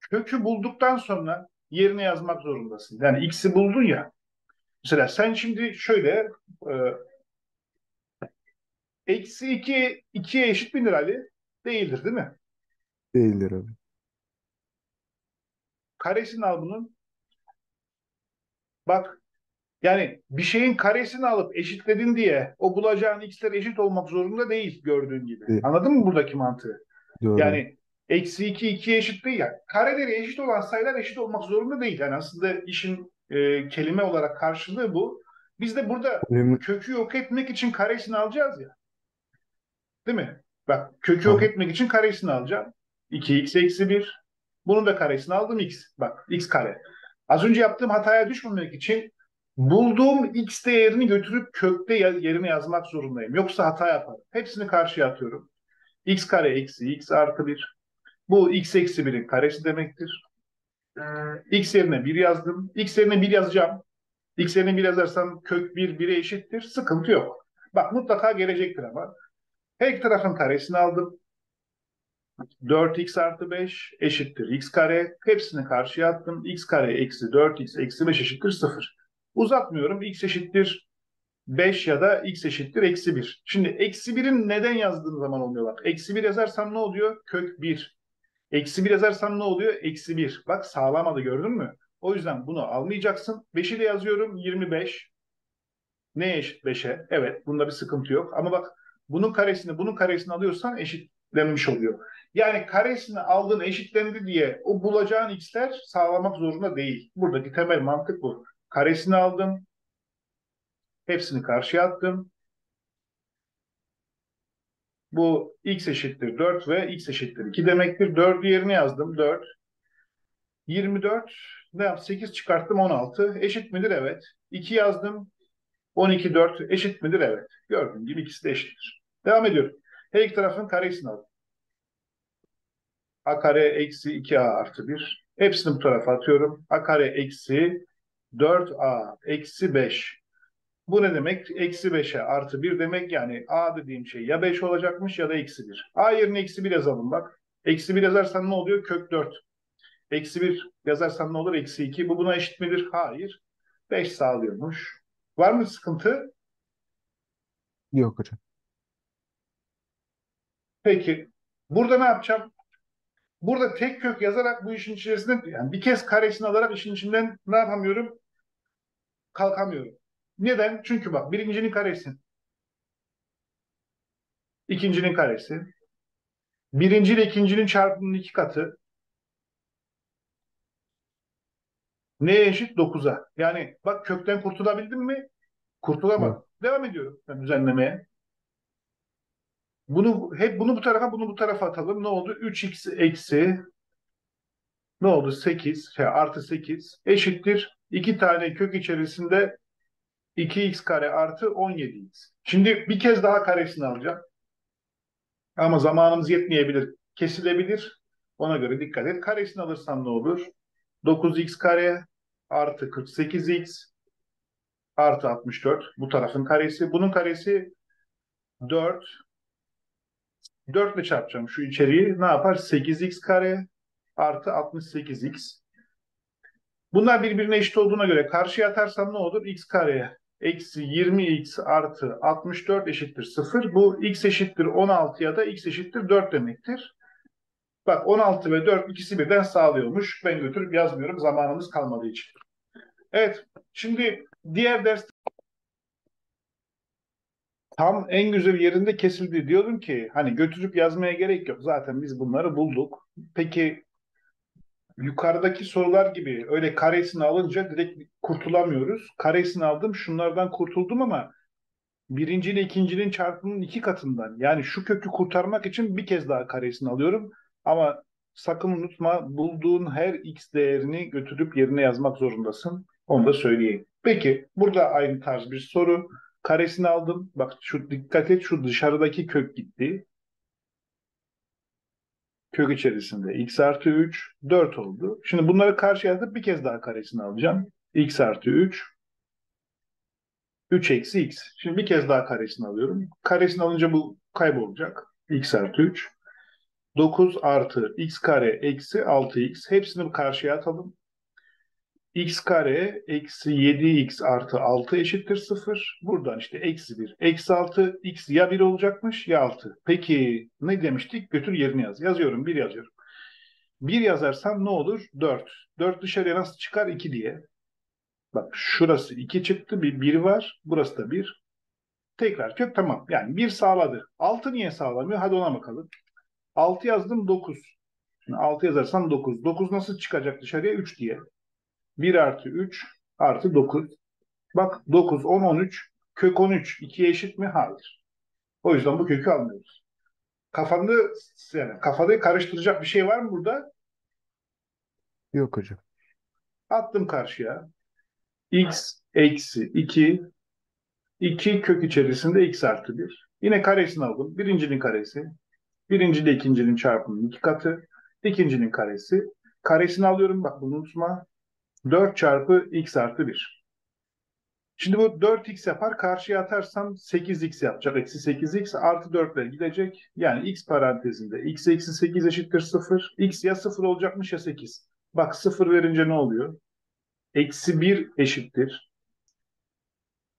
Kökü bulduktan sonra yerine yazmak zorundasın. Yani x'i buldun ya. Mesela sen şimdi şöyle e, eksi 2 2'ye eşit midir Ali? Değildir değil mi? Değildir abi. Karesini al bunun. Bak yani bir şeyin karesini alıp eşitledin diye o bulacağın x'ler eşit olmak zorunda değil gördüğün gibi. Evet. Anladın mı buradaki mantığı? Doğru. Yani eksi 2 2'ye eşit değil ya. Kareleri eşit olan sayılar eşit olmak zorunda değil. Yani aslında işin e, kelime olarak karşılığı bu. Biz de burada kökü yok etmek için karesini alacağız ya. Değil mi? Bak kökü yok etmek için karesini alacağım. 2x eksi 1. Bunun da karesini aldım x. Bak x kare. Az önce yaptığım hataya düşmemek için bulduğum x değerini götürüp kökte yerine yazmak zorundayım. Yoksa hata yaparım. Hepsini karşıya atıyorum. x kare eksi x artı 1. Bu x eksi 1'in karesi demektir. Ee, x yerine 1 yazdım. x yerine 1 yazacağım. x yerine 1 yazarsam kök 1 1'e eşittir. Sıkıntı yok. Bak mutlaka gelecektir ama. Her iki tarafın karesini aldım. 4x artı 5 eşittir x kare. Hepsini karşıya attım. x kare eksi 4x eksi 5 eşittir 0. Uzatmıyorum. x eşittir 5 ya da x eşittir eksi 1. Şimdi eksi 1'in neden yazdığım zaman olmuyor bak. Eksi 1 yazarsam ne oluyor? Kök 1. Eksi 1 yazarsam ne oluyor? Eksi 1. Bak sağlamadı gördün mü? O yüzden bunu almayacaksın. 5'i de yazıyorum 25. Neye eşit 5'e? Evet bunda bir sıkıntı yok. Ama bak bunun karesini bunun karesini alıyorsan eşitlenmiş oluyor. Yani karesini aldığın eşitlendi diye o bulacağın x'ler sağlamak zorunda değil. Buradaki temel mantık bu. Karesini aldım. Hepsini karşıya attım. Bu x eşittir 4 ve x eşittir 2 demektir. 4'ü yerine yazdım. 4. 24 ne yap? 8 çıkarttım 16. Eşit midir? Evet. 2 yazdım. 12, 4 eşit midir? Evet. Gördüğün gibi ikisi de eşittir. Devam ediyorum. Her iki tarafın karesini aldım. a kare eksi 2a artı 1. Hepsini bu tarafa atıyorum. a kare eksi 4a eksi 5. Bu ne demek? Eksi 5'e artı 1 demek yani a dediğim şey ya 5 olacakmış ya da eksi 1. a yerine eksi 1 yazalım bak. Eksi 1 yazarsan ne oluyor? Kök 4. Eksi 1 yazarsan ne olur? Eksi 2. Bu buna eşit midir? Hayır. 5 sağlıyormuş. Var mı sıkıntı? Yok hocam. Peki. Burada ne yapacağım? Burada tek kök yazarak bu işin içerisinde yani bir kez karesini alarak işin içinden ne yapamıyorum? Kalkamıyorum. Neden? Çünkü bak birincinin karesi. ikincinin karesi. Birinci ile ikincinin çarpımının iki katı. Neye eşit? 9'a. Yani bak kökten kurtulabildim mi? Kurtulamadım. Evet. Devam ediyorum ben düzenlemeye. Bunu hep bunu bu tarafa bunu bu tarafa atalım. Ne oldu? 3x eksi ne oldu? 8 şey, artı 8 eşittir. iki tane kök içerisinde 2x kare artı 17x. Şimdi bir kez daha karesini alacağım. Ama zamanımız yetmeyebilir. Kesilebilir. Ona göre dikkat et. Karesini alırsam ne olur? 9x kare artı 48x artı 64. Bu tarafın karesi. Bunun karesi 4. 4 ile çarpacağım şu içeriği. Ne yapar? 8x kare artı 68x. Bunlar birbirine eşit olduğuna göre karşıya atarsam ne olur? x kare eksi 20x artı 64 eşittir 0. Bu x eşittir 16 ya da x eşittir 4 demektir. Bak 16 ve 4 ikisi birden sağlıyormuş. Ben götürüp yazmıyorum zamanımız kalmadığı için. Evet. Şimdi diğer ders tam en güzel yerinde kesildi. Diyordum ki hani götürüp yazmaya gerek yok. Zaten biz bunları bulduk. Peki yukarıdaki sorular gibi öyle karesini alınca direkt kurtulamıyoruz. Karesini aldım şunlardan kurtuldum ama birinci ile ikincinin çarpımının iki katından. Yani şu kökü kurtarmak için bir kez daha karesini alıyorum. Ama sakın unutma bulduğun her x değerini götürüp yerine yazmak zorundasın. Onu da söyleyeyim. Peki burada aynı tarz bir soru. Karesini aldım. Bak şu dikkat et şu dışarıdaki kök gitti. Kök içerisinde x artı 3 4 oldu. Şimdi bunları karşıya atıp bir kez daha karesini alacağım. x artı 3 3 eksi x. Şimdi bir kez daha karesini alıyorum. Karesini alınca bu kaybolacak. x artı 3. 9 artı x kare eksi 6x. Hepsini karşıya atalım. X kare eksi 7x artı 6 eşittir 0. Buradan işte eksi 1, eksi 6. x ya 1 olacakmış ya 6. Peki ne demiştik? Götür yerine yaz. Yazıyorum 1 yazıyorum. 1 yazarsam ne olur? 4. 4 dışarıya nasıl çıkar? 2 diye. Bak şurası 2 çıktı. Bir 1 var. Burası da 1. Tekrar kök tamam. Yani 1 sağladı. 6 niye sağlamıyor? Hadi ona bakalım. 6 yazdım 9. Şimdi 6 yazarsam 9. 9 nasıl çıkacak dışarıya? 3 diye. 1 artı 3 artı 9. Bak 9, 10, 13. Kök 13 2'ye eşit mi? Hayır. O yüzden bu kökü almıyoruz. Kafanda yani kafada karıştıracak bir şey var mı burada? Yok hocam. Attım karşıya. x eksi 2 2 kök içerisinde x artı 1. Yine karesini aldım. Birincinin karesi. Birinci ile ikincinin çarpımının iki katı. İkincinin karesi. Karesini alıyorum bak bunu unutma. 4 çarpı x artı 1. Şimdi bu 4x yapar. Karşıya atarsam 8x yapacak. Eksi 8x artı 4 ile gidecek. Yani x parantezinde x eksi 8 eşittir 0. x ya 0 olacakmış ya 8. Bak 0 verince ne oluyor? Eksi 1 eşittir.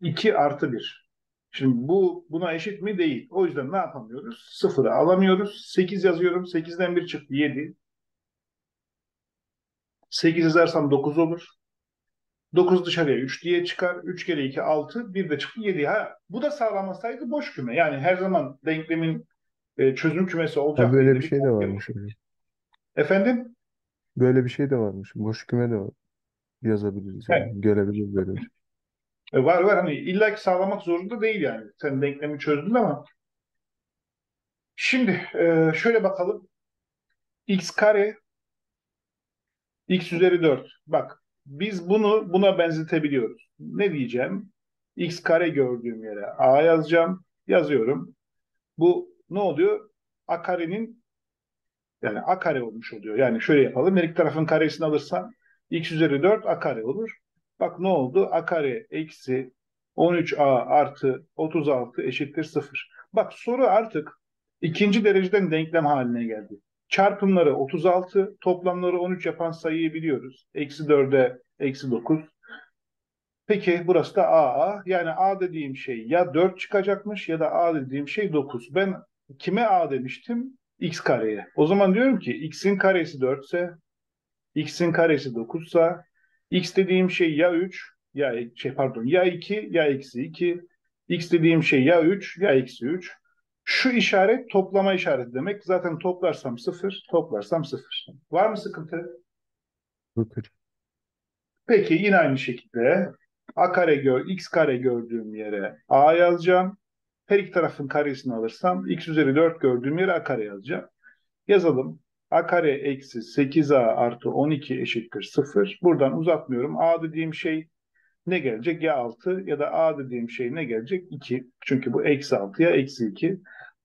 2 artı 1. Şimdi bu buna eşit mi? Değil. O yüzden ne yapamıyoruz? 0'ı alamıyoruz. 8 yazıyorum. 8'den 1 çıktı 7. 8 yazarsam 9 olur. 9 dışarıya 3 diye çıkar. 3 kere 2 6. 1 de çıktı 7. Ha, bu da sağlamasaydı boş küme. Yani her zaman denklemin e, çözüm kümesi olacak. Ha, böyle bir şey de varmış. Efendim? Böyle bir şey de varmış. Boş küme de var. yazabiliriz yani. Gelebilir böyle bir şey. E, var var hani illa ki sağlamak zorunda değil yani. Sen denklemi çözdün ama. Şimdi e, şöyle bakalım. x kare x üzeri 4. Bak biz bunu buna benzetebiliyoruz. Ne diyeceğim? x kare gördüğüm yere a yazacağım. Yazıyorum. Bu ne oluyor? a karenin yani a kare olmuş oluyor. Yani şöyle yapalım. Her iki tarafın karesini alırsam x üzeri 4 a kare olur. Bak ne oldu? a kare eksi 13a artı 36 eşittir 0. Bak soru artık ikinci dereceden denklem haline geldi. Çarpımları 36, toplamları 13 yapan sayıyı biliyoruz. Eksi 4'e eksi 9. Peki burası da AA. Yani A dediğim şey ya 4 çıkacakmış ya da A dediğim şey 9. Ben kime A demiştim? X kareye. O zaman diyorum ki X'in karesi 4 ise X'in karesi 9 ise X dediğim şey ya 3 ya şey pardon ya 2 ya eksi 2. X dediğim şey ya 3 ya eksi 3. Şu işaret toplama işareti demek. Zaten toplarsam 0, toplarsam 0. Var mı sıkıntı? Yok hocam. Peki yine aynı şekilde a kare gör, x kare gördüğüm yere a yazacağım. Her iki tarafın karesini alırsam x üzeri 4 gördüğüm yere a kare yazacağım. Yazalım. a kare eksi 8a artı 12 eşittir 0. Buradan uzatmıyorum. a dediğim şey ne gelecek? Ya 6 ya da a dediğim şey ne gelecek? 2. Çünkü bu eksi 6 ya eksi 2.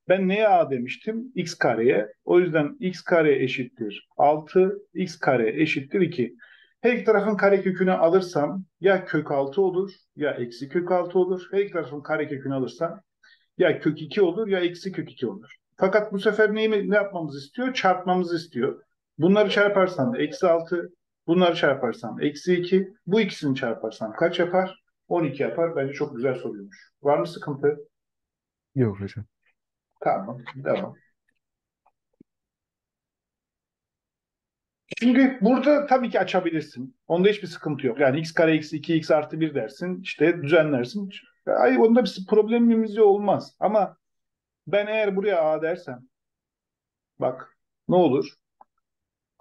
Ben neye a demiştim? x kareye. O yüzden x kare eşittir 6, x kare eşittir 2. Her iki tarafın karekökünü alırsam ya kök 6 olur ya eksi kök 6 olur. Her iki tarafın karekökünü alırsam ya kök 2 olur ya eksi kök 2 olur. Fakat bu sefer neyi, ne yapmamızı istiyor? Çarpmamızı istiyor. Bunları çarparsam eksi 6, bunları çarparsam eksi 2, bu ikisini çarparsam kaç yapar? 12 yapar. Bence çok güzel soruymuş. Var mı sıkıntı? Yok hocam. Tamam, devam. Şimdi burada tabii ki açabilirsin. Onda hiçbir sıkıntı yok. Yani x kare eksi 2 x artı 1 dersin. işte düzenlersin. Ay, onda bir problemimiz olmaz. Ama ben eğer buraya a dersem bak ne olur?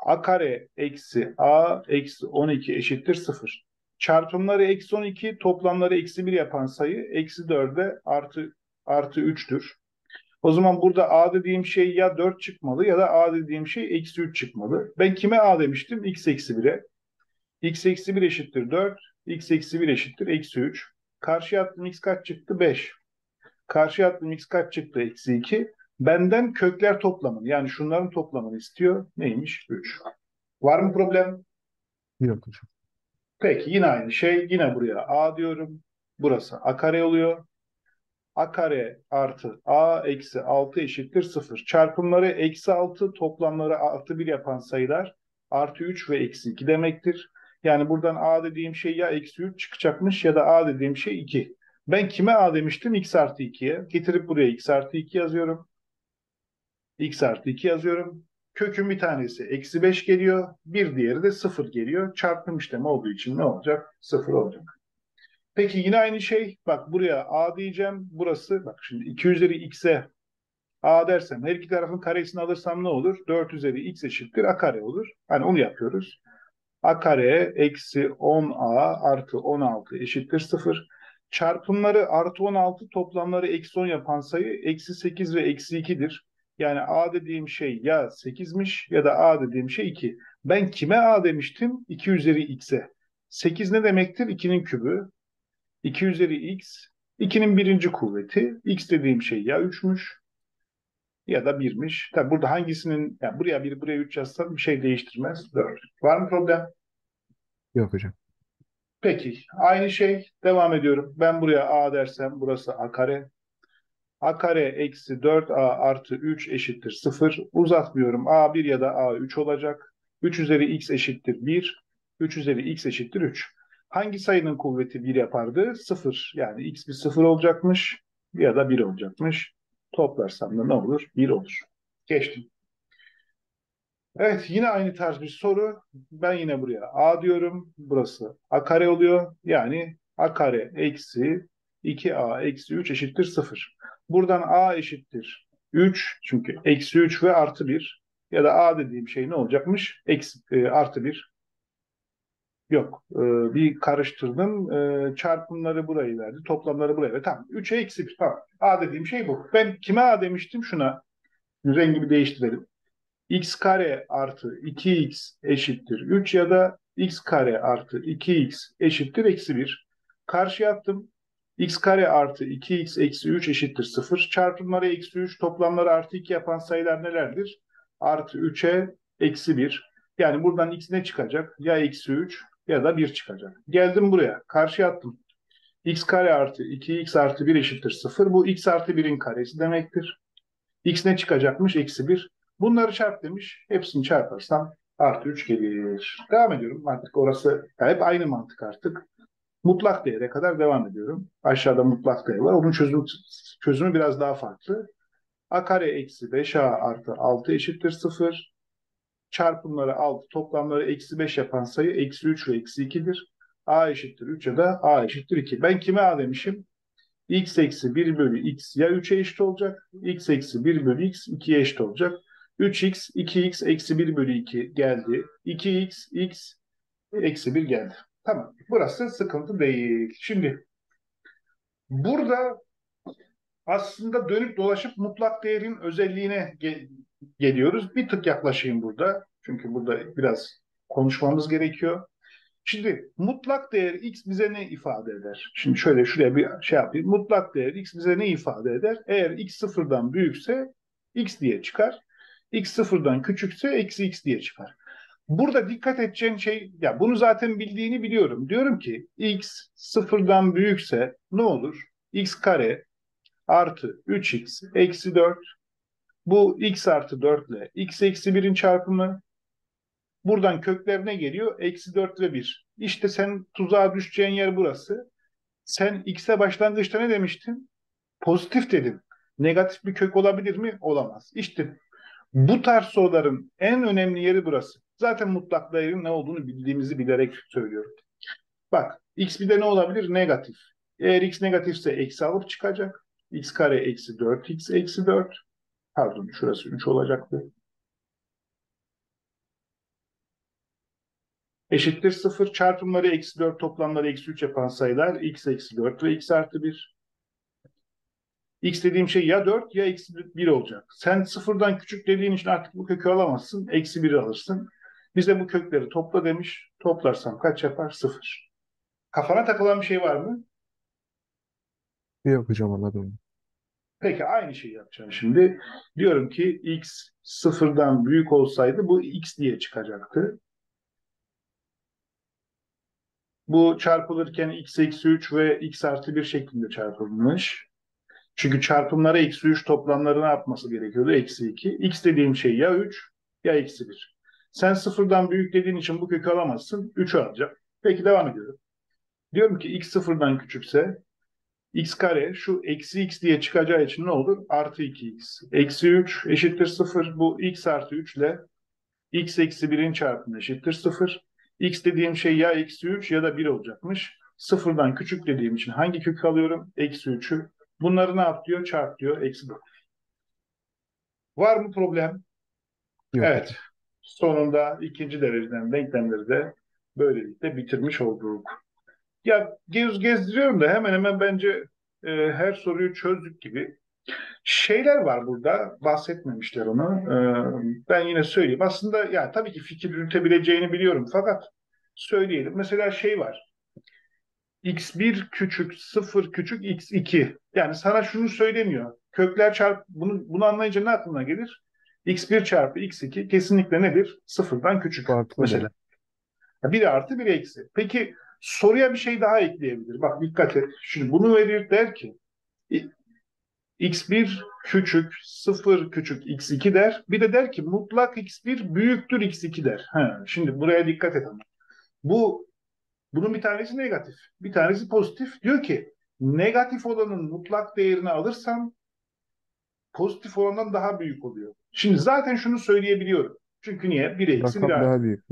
A kare eksi a eksi 12 eşittir 0. Çarpımları eksi 12 toplamları eksi 1 yapan sayı eksi 4'e artı, artı 3'tür. O zaman burada a dediğim şey ya 4 çıkmalı ya da a dediğim şey eksi 3 çıkmalı. Ben kime a demiştim? x eksi 1'e. x eksi 1 eşittir 4. x eksi 1 eşittir eksi 3. Karşıya attığım x kaç çıktı? 5. Karşıya attığım x kaç çıktı? Eksi 2. Benden kökler toplamını yani şunların toplamını istiyor. Neymiş? 3. Var mı problem? Yok hocam. Peki yine aynı şey. Yine buraya a diyorum. Burası a kare oluyor a kare artı a eksi 6 eşittir 0. Çarpımları eksi 6 toplamları artı 1 yapan sayılar artı 3 ve eksi 2 demektir. Yani buradan a dediğim şey ya eksi 3 çıkacakmış ya da a dediğim şey 2. Ben kime a demiştim? x artı 2'ye. Getirip buraya x artı 2 yazıyorum. X artı 2 yazıyorum. Kökün bir tanesi eksi 5 geliyor. Bir diğeri de 0 geliyor. Çarpım işlemi olduğu için ne olacak? 0 olacak. Peki yine aynı şey. Bak buraya a diyeceğim. Burası bak şimdi 2 üzeri x'e a dersem her iki tarafın karesini alırsam ne olur? 4 üzeri x eşittir a kare olur. Hani onu yapıyoruz. a kare eksi 10a artı 16 eşittir 0. Çarpımları artı 16 toplamları eksi 10 yapan sayı eksi 8 ve eksi 2'dir. Yani a dediğim şey ya 8'miş ya da a dediğim şey 2. Ben kime a demiştim? 2 üzeri x'e. 8 ne demektir? 2'nin kübü. 2 üzeri x, 2'nin birinci kuvveti. x dediğim şey ya 3'müş ya da 1'miş. Tabi burada hangisinin, yani buraya 1, buraya 3 yazsam bir şey değiştirmez. 4. Var mı problem? Yok hocam. Peki aynı şey devam ediyorum. Ben buraya a dersem burası a kare. A kare eksi 4a artı 3 eşittir 0. Uzatmıyorum. a1 ya da a3 olacak. 3 üzeri x eşittir 1. 3 üzeri x eşittir 3. Hangi sayının kuvveti 1 yapardı? 0. Yani x bir 0 olacakmış ya da 1 olacakmış. Toplarsam da ne olur? 1 olur. Geçtim. Evet yine aynı tarz bir soru. Ben yine buraya a diyorum. Burası a kare oluyor. Yani a kare eksi 2a eksi 3 eşittir 0. Buradan a eşittir 3. Çünkü eksi 3 ve artı 1. Ya da a dediğim şey ne olacakmış? Eksi, e, artı 1. Yok. E, bir karıştırdım. E, çarpımları burayı verdi. Toplamları buraya verdi. Tamam. 3'e eksi 1. Tamam. A dediğim şey bu. Ben kime A demiştim? Şuna. Rengimi değiştirelim. x kare artı 2x eşittir 3 ya da x kare artı 2x eşittir eksi 1. Karşı attım. X kare artı 2x eksi 3 eşittir 0. Çarpımları eksi 3, toplamları artı 2 yapan sayılar nelerdir? Artı 3'e eksi 1. Yani buradan x ne çıkacak? Ya eksi 3 ya da 1 çıkacak. Geldim buraya. Karşı attım. x kare artı 2x artı 1 eşittir 0. Bu x artı 1'in karesi demektir. x ne çıkacakmış? Eksi 1. Bunları çarp demiş. Hepsini çarparsam artı 3 gelir. Devam ediyorum. Artık orası hep aynı mantık artık. Mutlak değere kadar devam ediyorum. Aşağıda mutlak değer var. Onun çözümü, çözümü biraz daha farklı. a kare eksi 5a artı 6 eşittir 0. Çarpımları 6, toplamları eksi 5 yapan sayı eksi 3 ve eksi 2'dir. a eşittir 3 ya da a eşittir 2. Ben kime a demişim? x eksi 1 bölü x ya 3'e eşit olacak. x eksi 1 bölü x 2'ye eşit olacak. 3x, 2x eksi 1 bölü 2 geldi. 2x, x eksi 1 geldi. Tamam. Burası sıkıntı değil. Şimdi burada aslında dönüp dolaşıp mutlak değerin özelliğine ge geliyoruz. Bir tık yaklaşayım burada. Çünkü burada biraz konuşmamız gerekiyor. Şimdi mutlak değer x bize ne ifade eder? Şimdi şöyle şuraya bir şey yapayım. Mutlak değer x bize ne ifade eder? Eğer x sıfırdan büyükse x diye çıkar. x sıfırdan küçükse eksi x diye çıkar. Burada dikkat edeceğin şey, ya bunu zaten bildiğini biliyorum. Diyorum ki x sıfırdan büyükse ne olur? x kare artı 3x eksi 4. Bu x artı 4 ile x eksi 1'in çarpımı. Buradan köklerine geliyor? Eksi 4 ve 1. İşte sen tuzağa düşeceğin yer burası. Sen x'e başlangıçta ne demiştin? Pozitif dedim. Negatif bir kök olabilir mi? Olamaz. İşte bu tarz soruların en önemli yeri burası. Zaten mutlak değerin ne olduğunu bildiğimizi bilerek söylüyorum. Bak x bir de ne olabilir? Negatif. Eğer x negatifse eksi alıp çıkacak. x kare eksi 4x eksi 4. Pardon şurası 3 olacaktı. Eşittir 0 çarpımları eksi 4 toplamları eksi 3 yapan sayılar x eksi 4 ve x artı 1. X dediğim şey ya 4 ya eksi 1 olacak. Sen sıfırdan küçük dediğin için artık bu kökü alamazsın. Eksi 1 alırsın. Bize bu kökleri topla demiş. Toplarsam kaç yapar? 0. Kafana takılan bir şey var mı? Yok hocam anladım. Peki aynı şeyi yapacağım şimdi. Diyorum ki x sıfırdan büyük olsaydı bu x diye çıkacaktı. Bu çarpılırken x eksi 3 ve x artı 1 şeklinde çarpılmış. Çünkü çarpımları eksi 3 toplamları ne yapması gerekiyordu? Eksi 2. X dediğim şey ya 3 ya eksi 1. Sen sıfırdan büyük dediğin için bu kökü alamazsın. 3'ü alacak. Peki devam ediyorum. Diyorum ki x sıfırdan küçükse x kare şu eksi x diye çıkacağı için ne olur? Artı 2x. Eksi 3 eşittir 0. Bu x artı 3 ile x eksi 1'in çarpımı eşittir 0. x dediğim şey ya eksi 3 ya da 1 olacakmış. Sıfırdan küçük dediğim için hangi kökü alıyorum? Eksi 3'ü. Bunları ne yap diyor? Çarp diyor. Eksi 4. Var mı problem? Yok. Evet. Sonunda ikinci dereceden denklemleri de böylelikle bitirmiş olduk. Ya gez gezdiriyorum da hemen hemen bence e, her soruyu çözdük gibi. Şeyler var burada, bahsetmemişler onu. E, ben yine söyleyeyim. Aslında ya tabii ki fikir yürütebileceğini biliyorum fakat söyleyelim. Mesela şey var. x1 küçük 0 küçük x2. Yani sana şunu söylemiyor. Kökler çarp bunu, bunu anlayınca ne aklına gelir? X1 çarpı x2 kesinlikle nedir? Sıfırdan küçük Farklı mesela. Bir artı bir eksi. Peki soruya bir şey daha ekleyebilir. Bak dikkat et. Şimdi bunu verir der ki x1 küçük 0 küçük x2 der. Bir de der ki mutlak x1 büyüktür x2 der. Ha, şimdi buraya dikkat et ama. Bu bunun bir tanesi negatif, bir tanesi pozitif. Diyor ki negatif olanın mutlak değerini alırsam pozitif olandan daha büyük oluyor. Şimdi zaten şunu söyleyebiliyorum. Çünkü niye? 1 eksi 1 Rakam artı. daha büyük.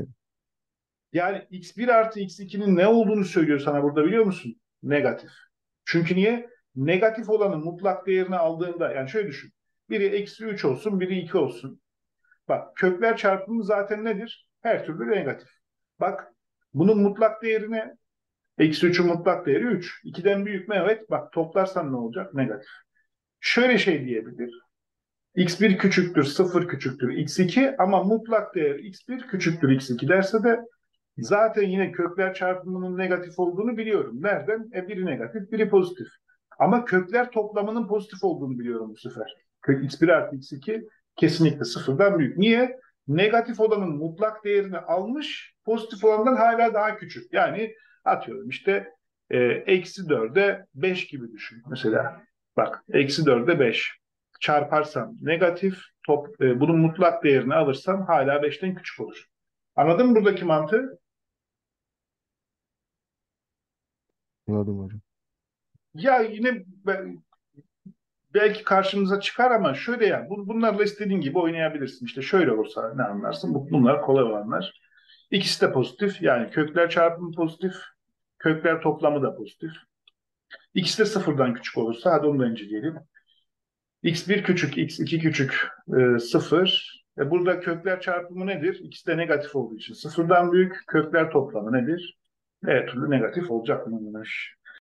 Yani x1 artı x2'nin ne olduğunu söylüyor sana burada biliyor musun? Negatif. Çünkü niye? Negatif olanın mutlak değerini aldığında yani şöyle düşün. Biri eksi 3 olsun, biri 2 olsun. Bak kökler çarpımı zaten nedir? Her türlü negatif. Bak bunun mutlak değerini eksi 3'ün mutlak değeri 3. 2'den büyük mü? Evet. Bak toplarsan ne olacak? Negatif. Şöyle şey diyebilir. x1 küçüktür, 0 küçüktür, x2 ama mutlak değer x1 küçüktür, x2 derse de zaten yine kökler çarpımının negatif olduğunu biliyorum. Nereden? E biri negatif, biri pozitif. Ama kökler toplamının pozitif olduğunu biliyorum bu sefer. Kök x1 artı x2 kesinlikle sıfırdan büyük. Niye? Negatif olanın mutlak değerini almış, pozitif olandan hala daha küçük. Yani atıyorum işte e, eksi 4'e 5 gibi düşün mesela. Bak eksi 4'e 5 çarparsam negatif, top, e, bunun mutlak değerini alırsam hala 5'ten küçük olur. Anladın mı buradaki mantığı? Anladım hocam. Ya yine be- belki karşımıza çıkar ama şöyle ya bu- bunlarla istediğin gibi oynayabilirsin. İşte şöyle olursa ne anlarsın? Bu- Bunlar kolay olanlar. İkisi de pozitif. Yani kökler çarpımı pozitif. Kökler toplamı da pozitif. İkisi de sıfırdan küçük olursa hadi onu da inceleyelim. x1 küçük, x2 küçük, e, sıfır. E, burada kökler çarpımı nedir? İkisi de negatif olduğu için sıfırdan büyük. Kökler toplamı nedir? Her türlü negatif olacak mıymış?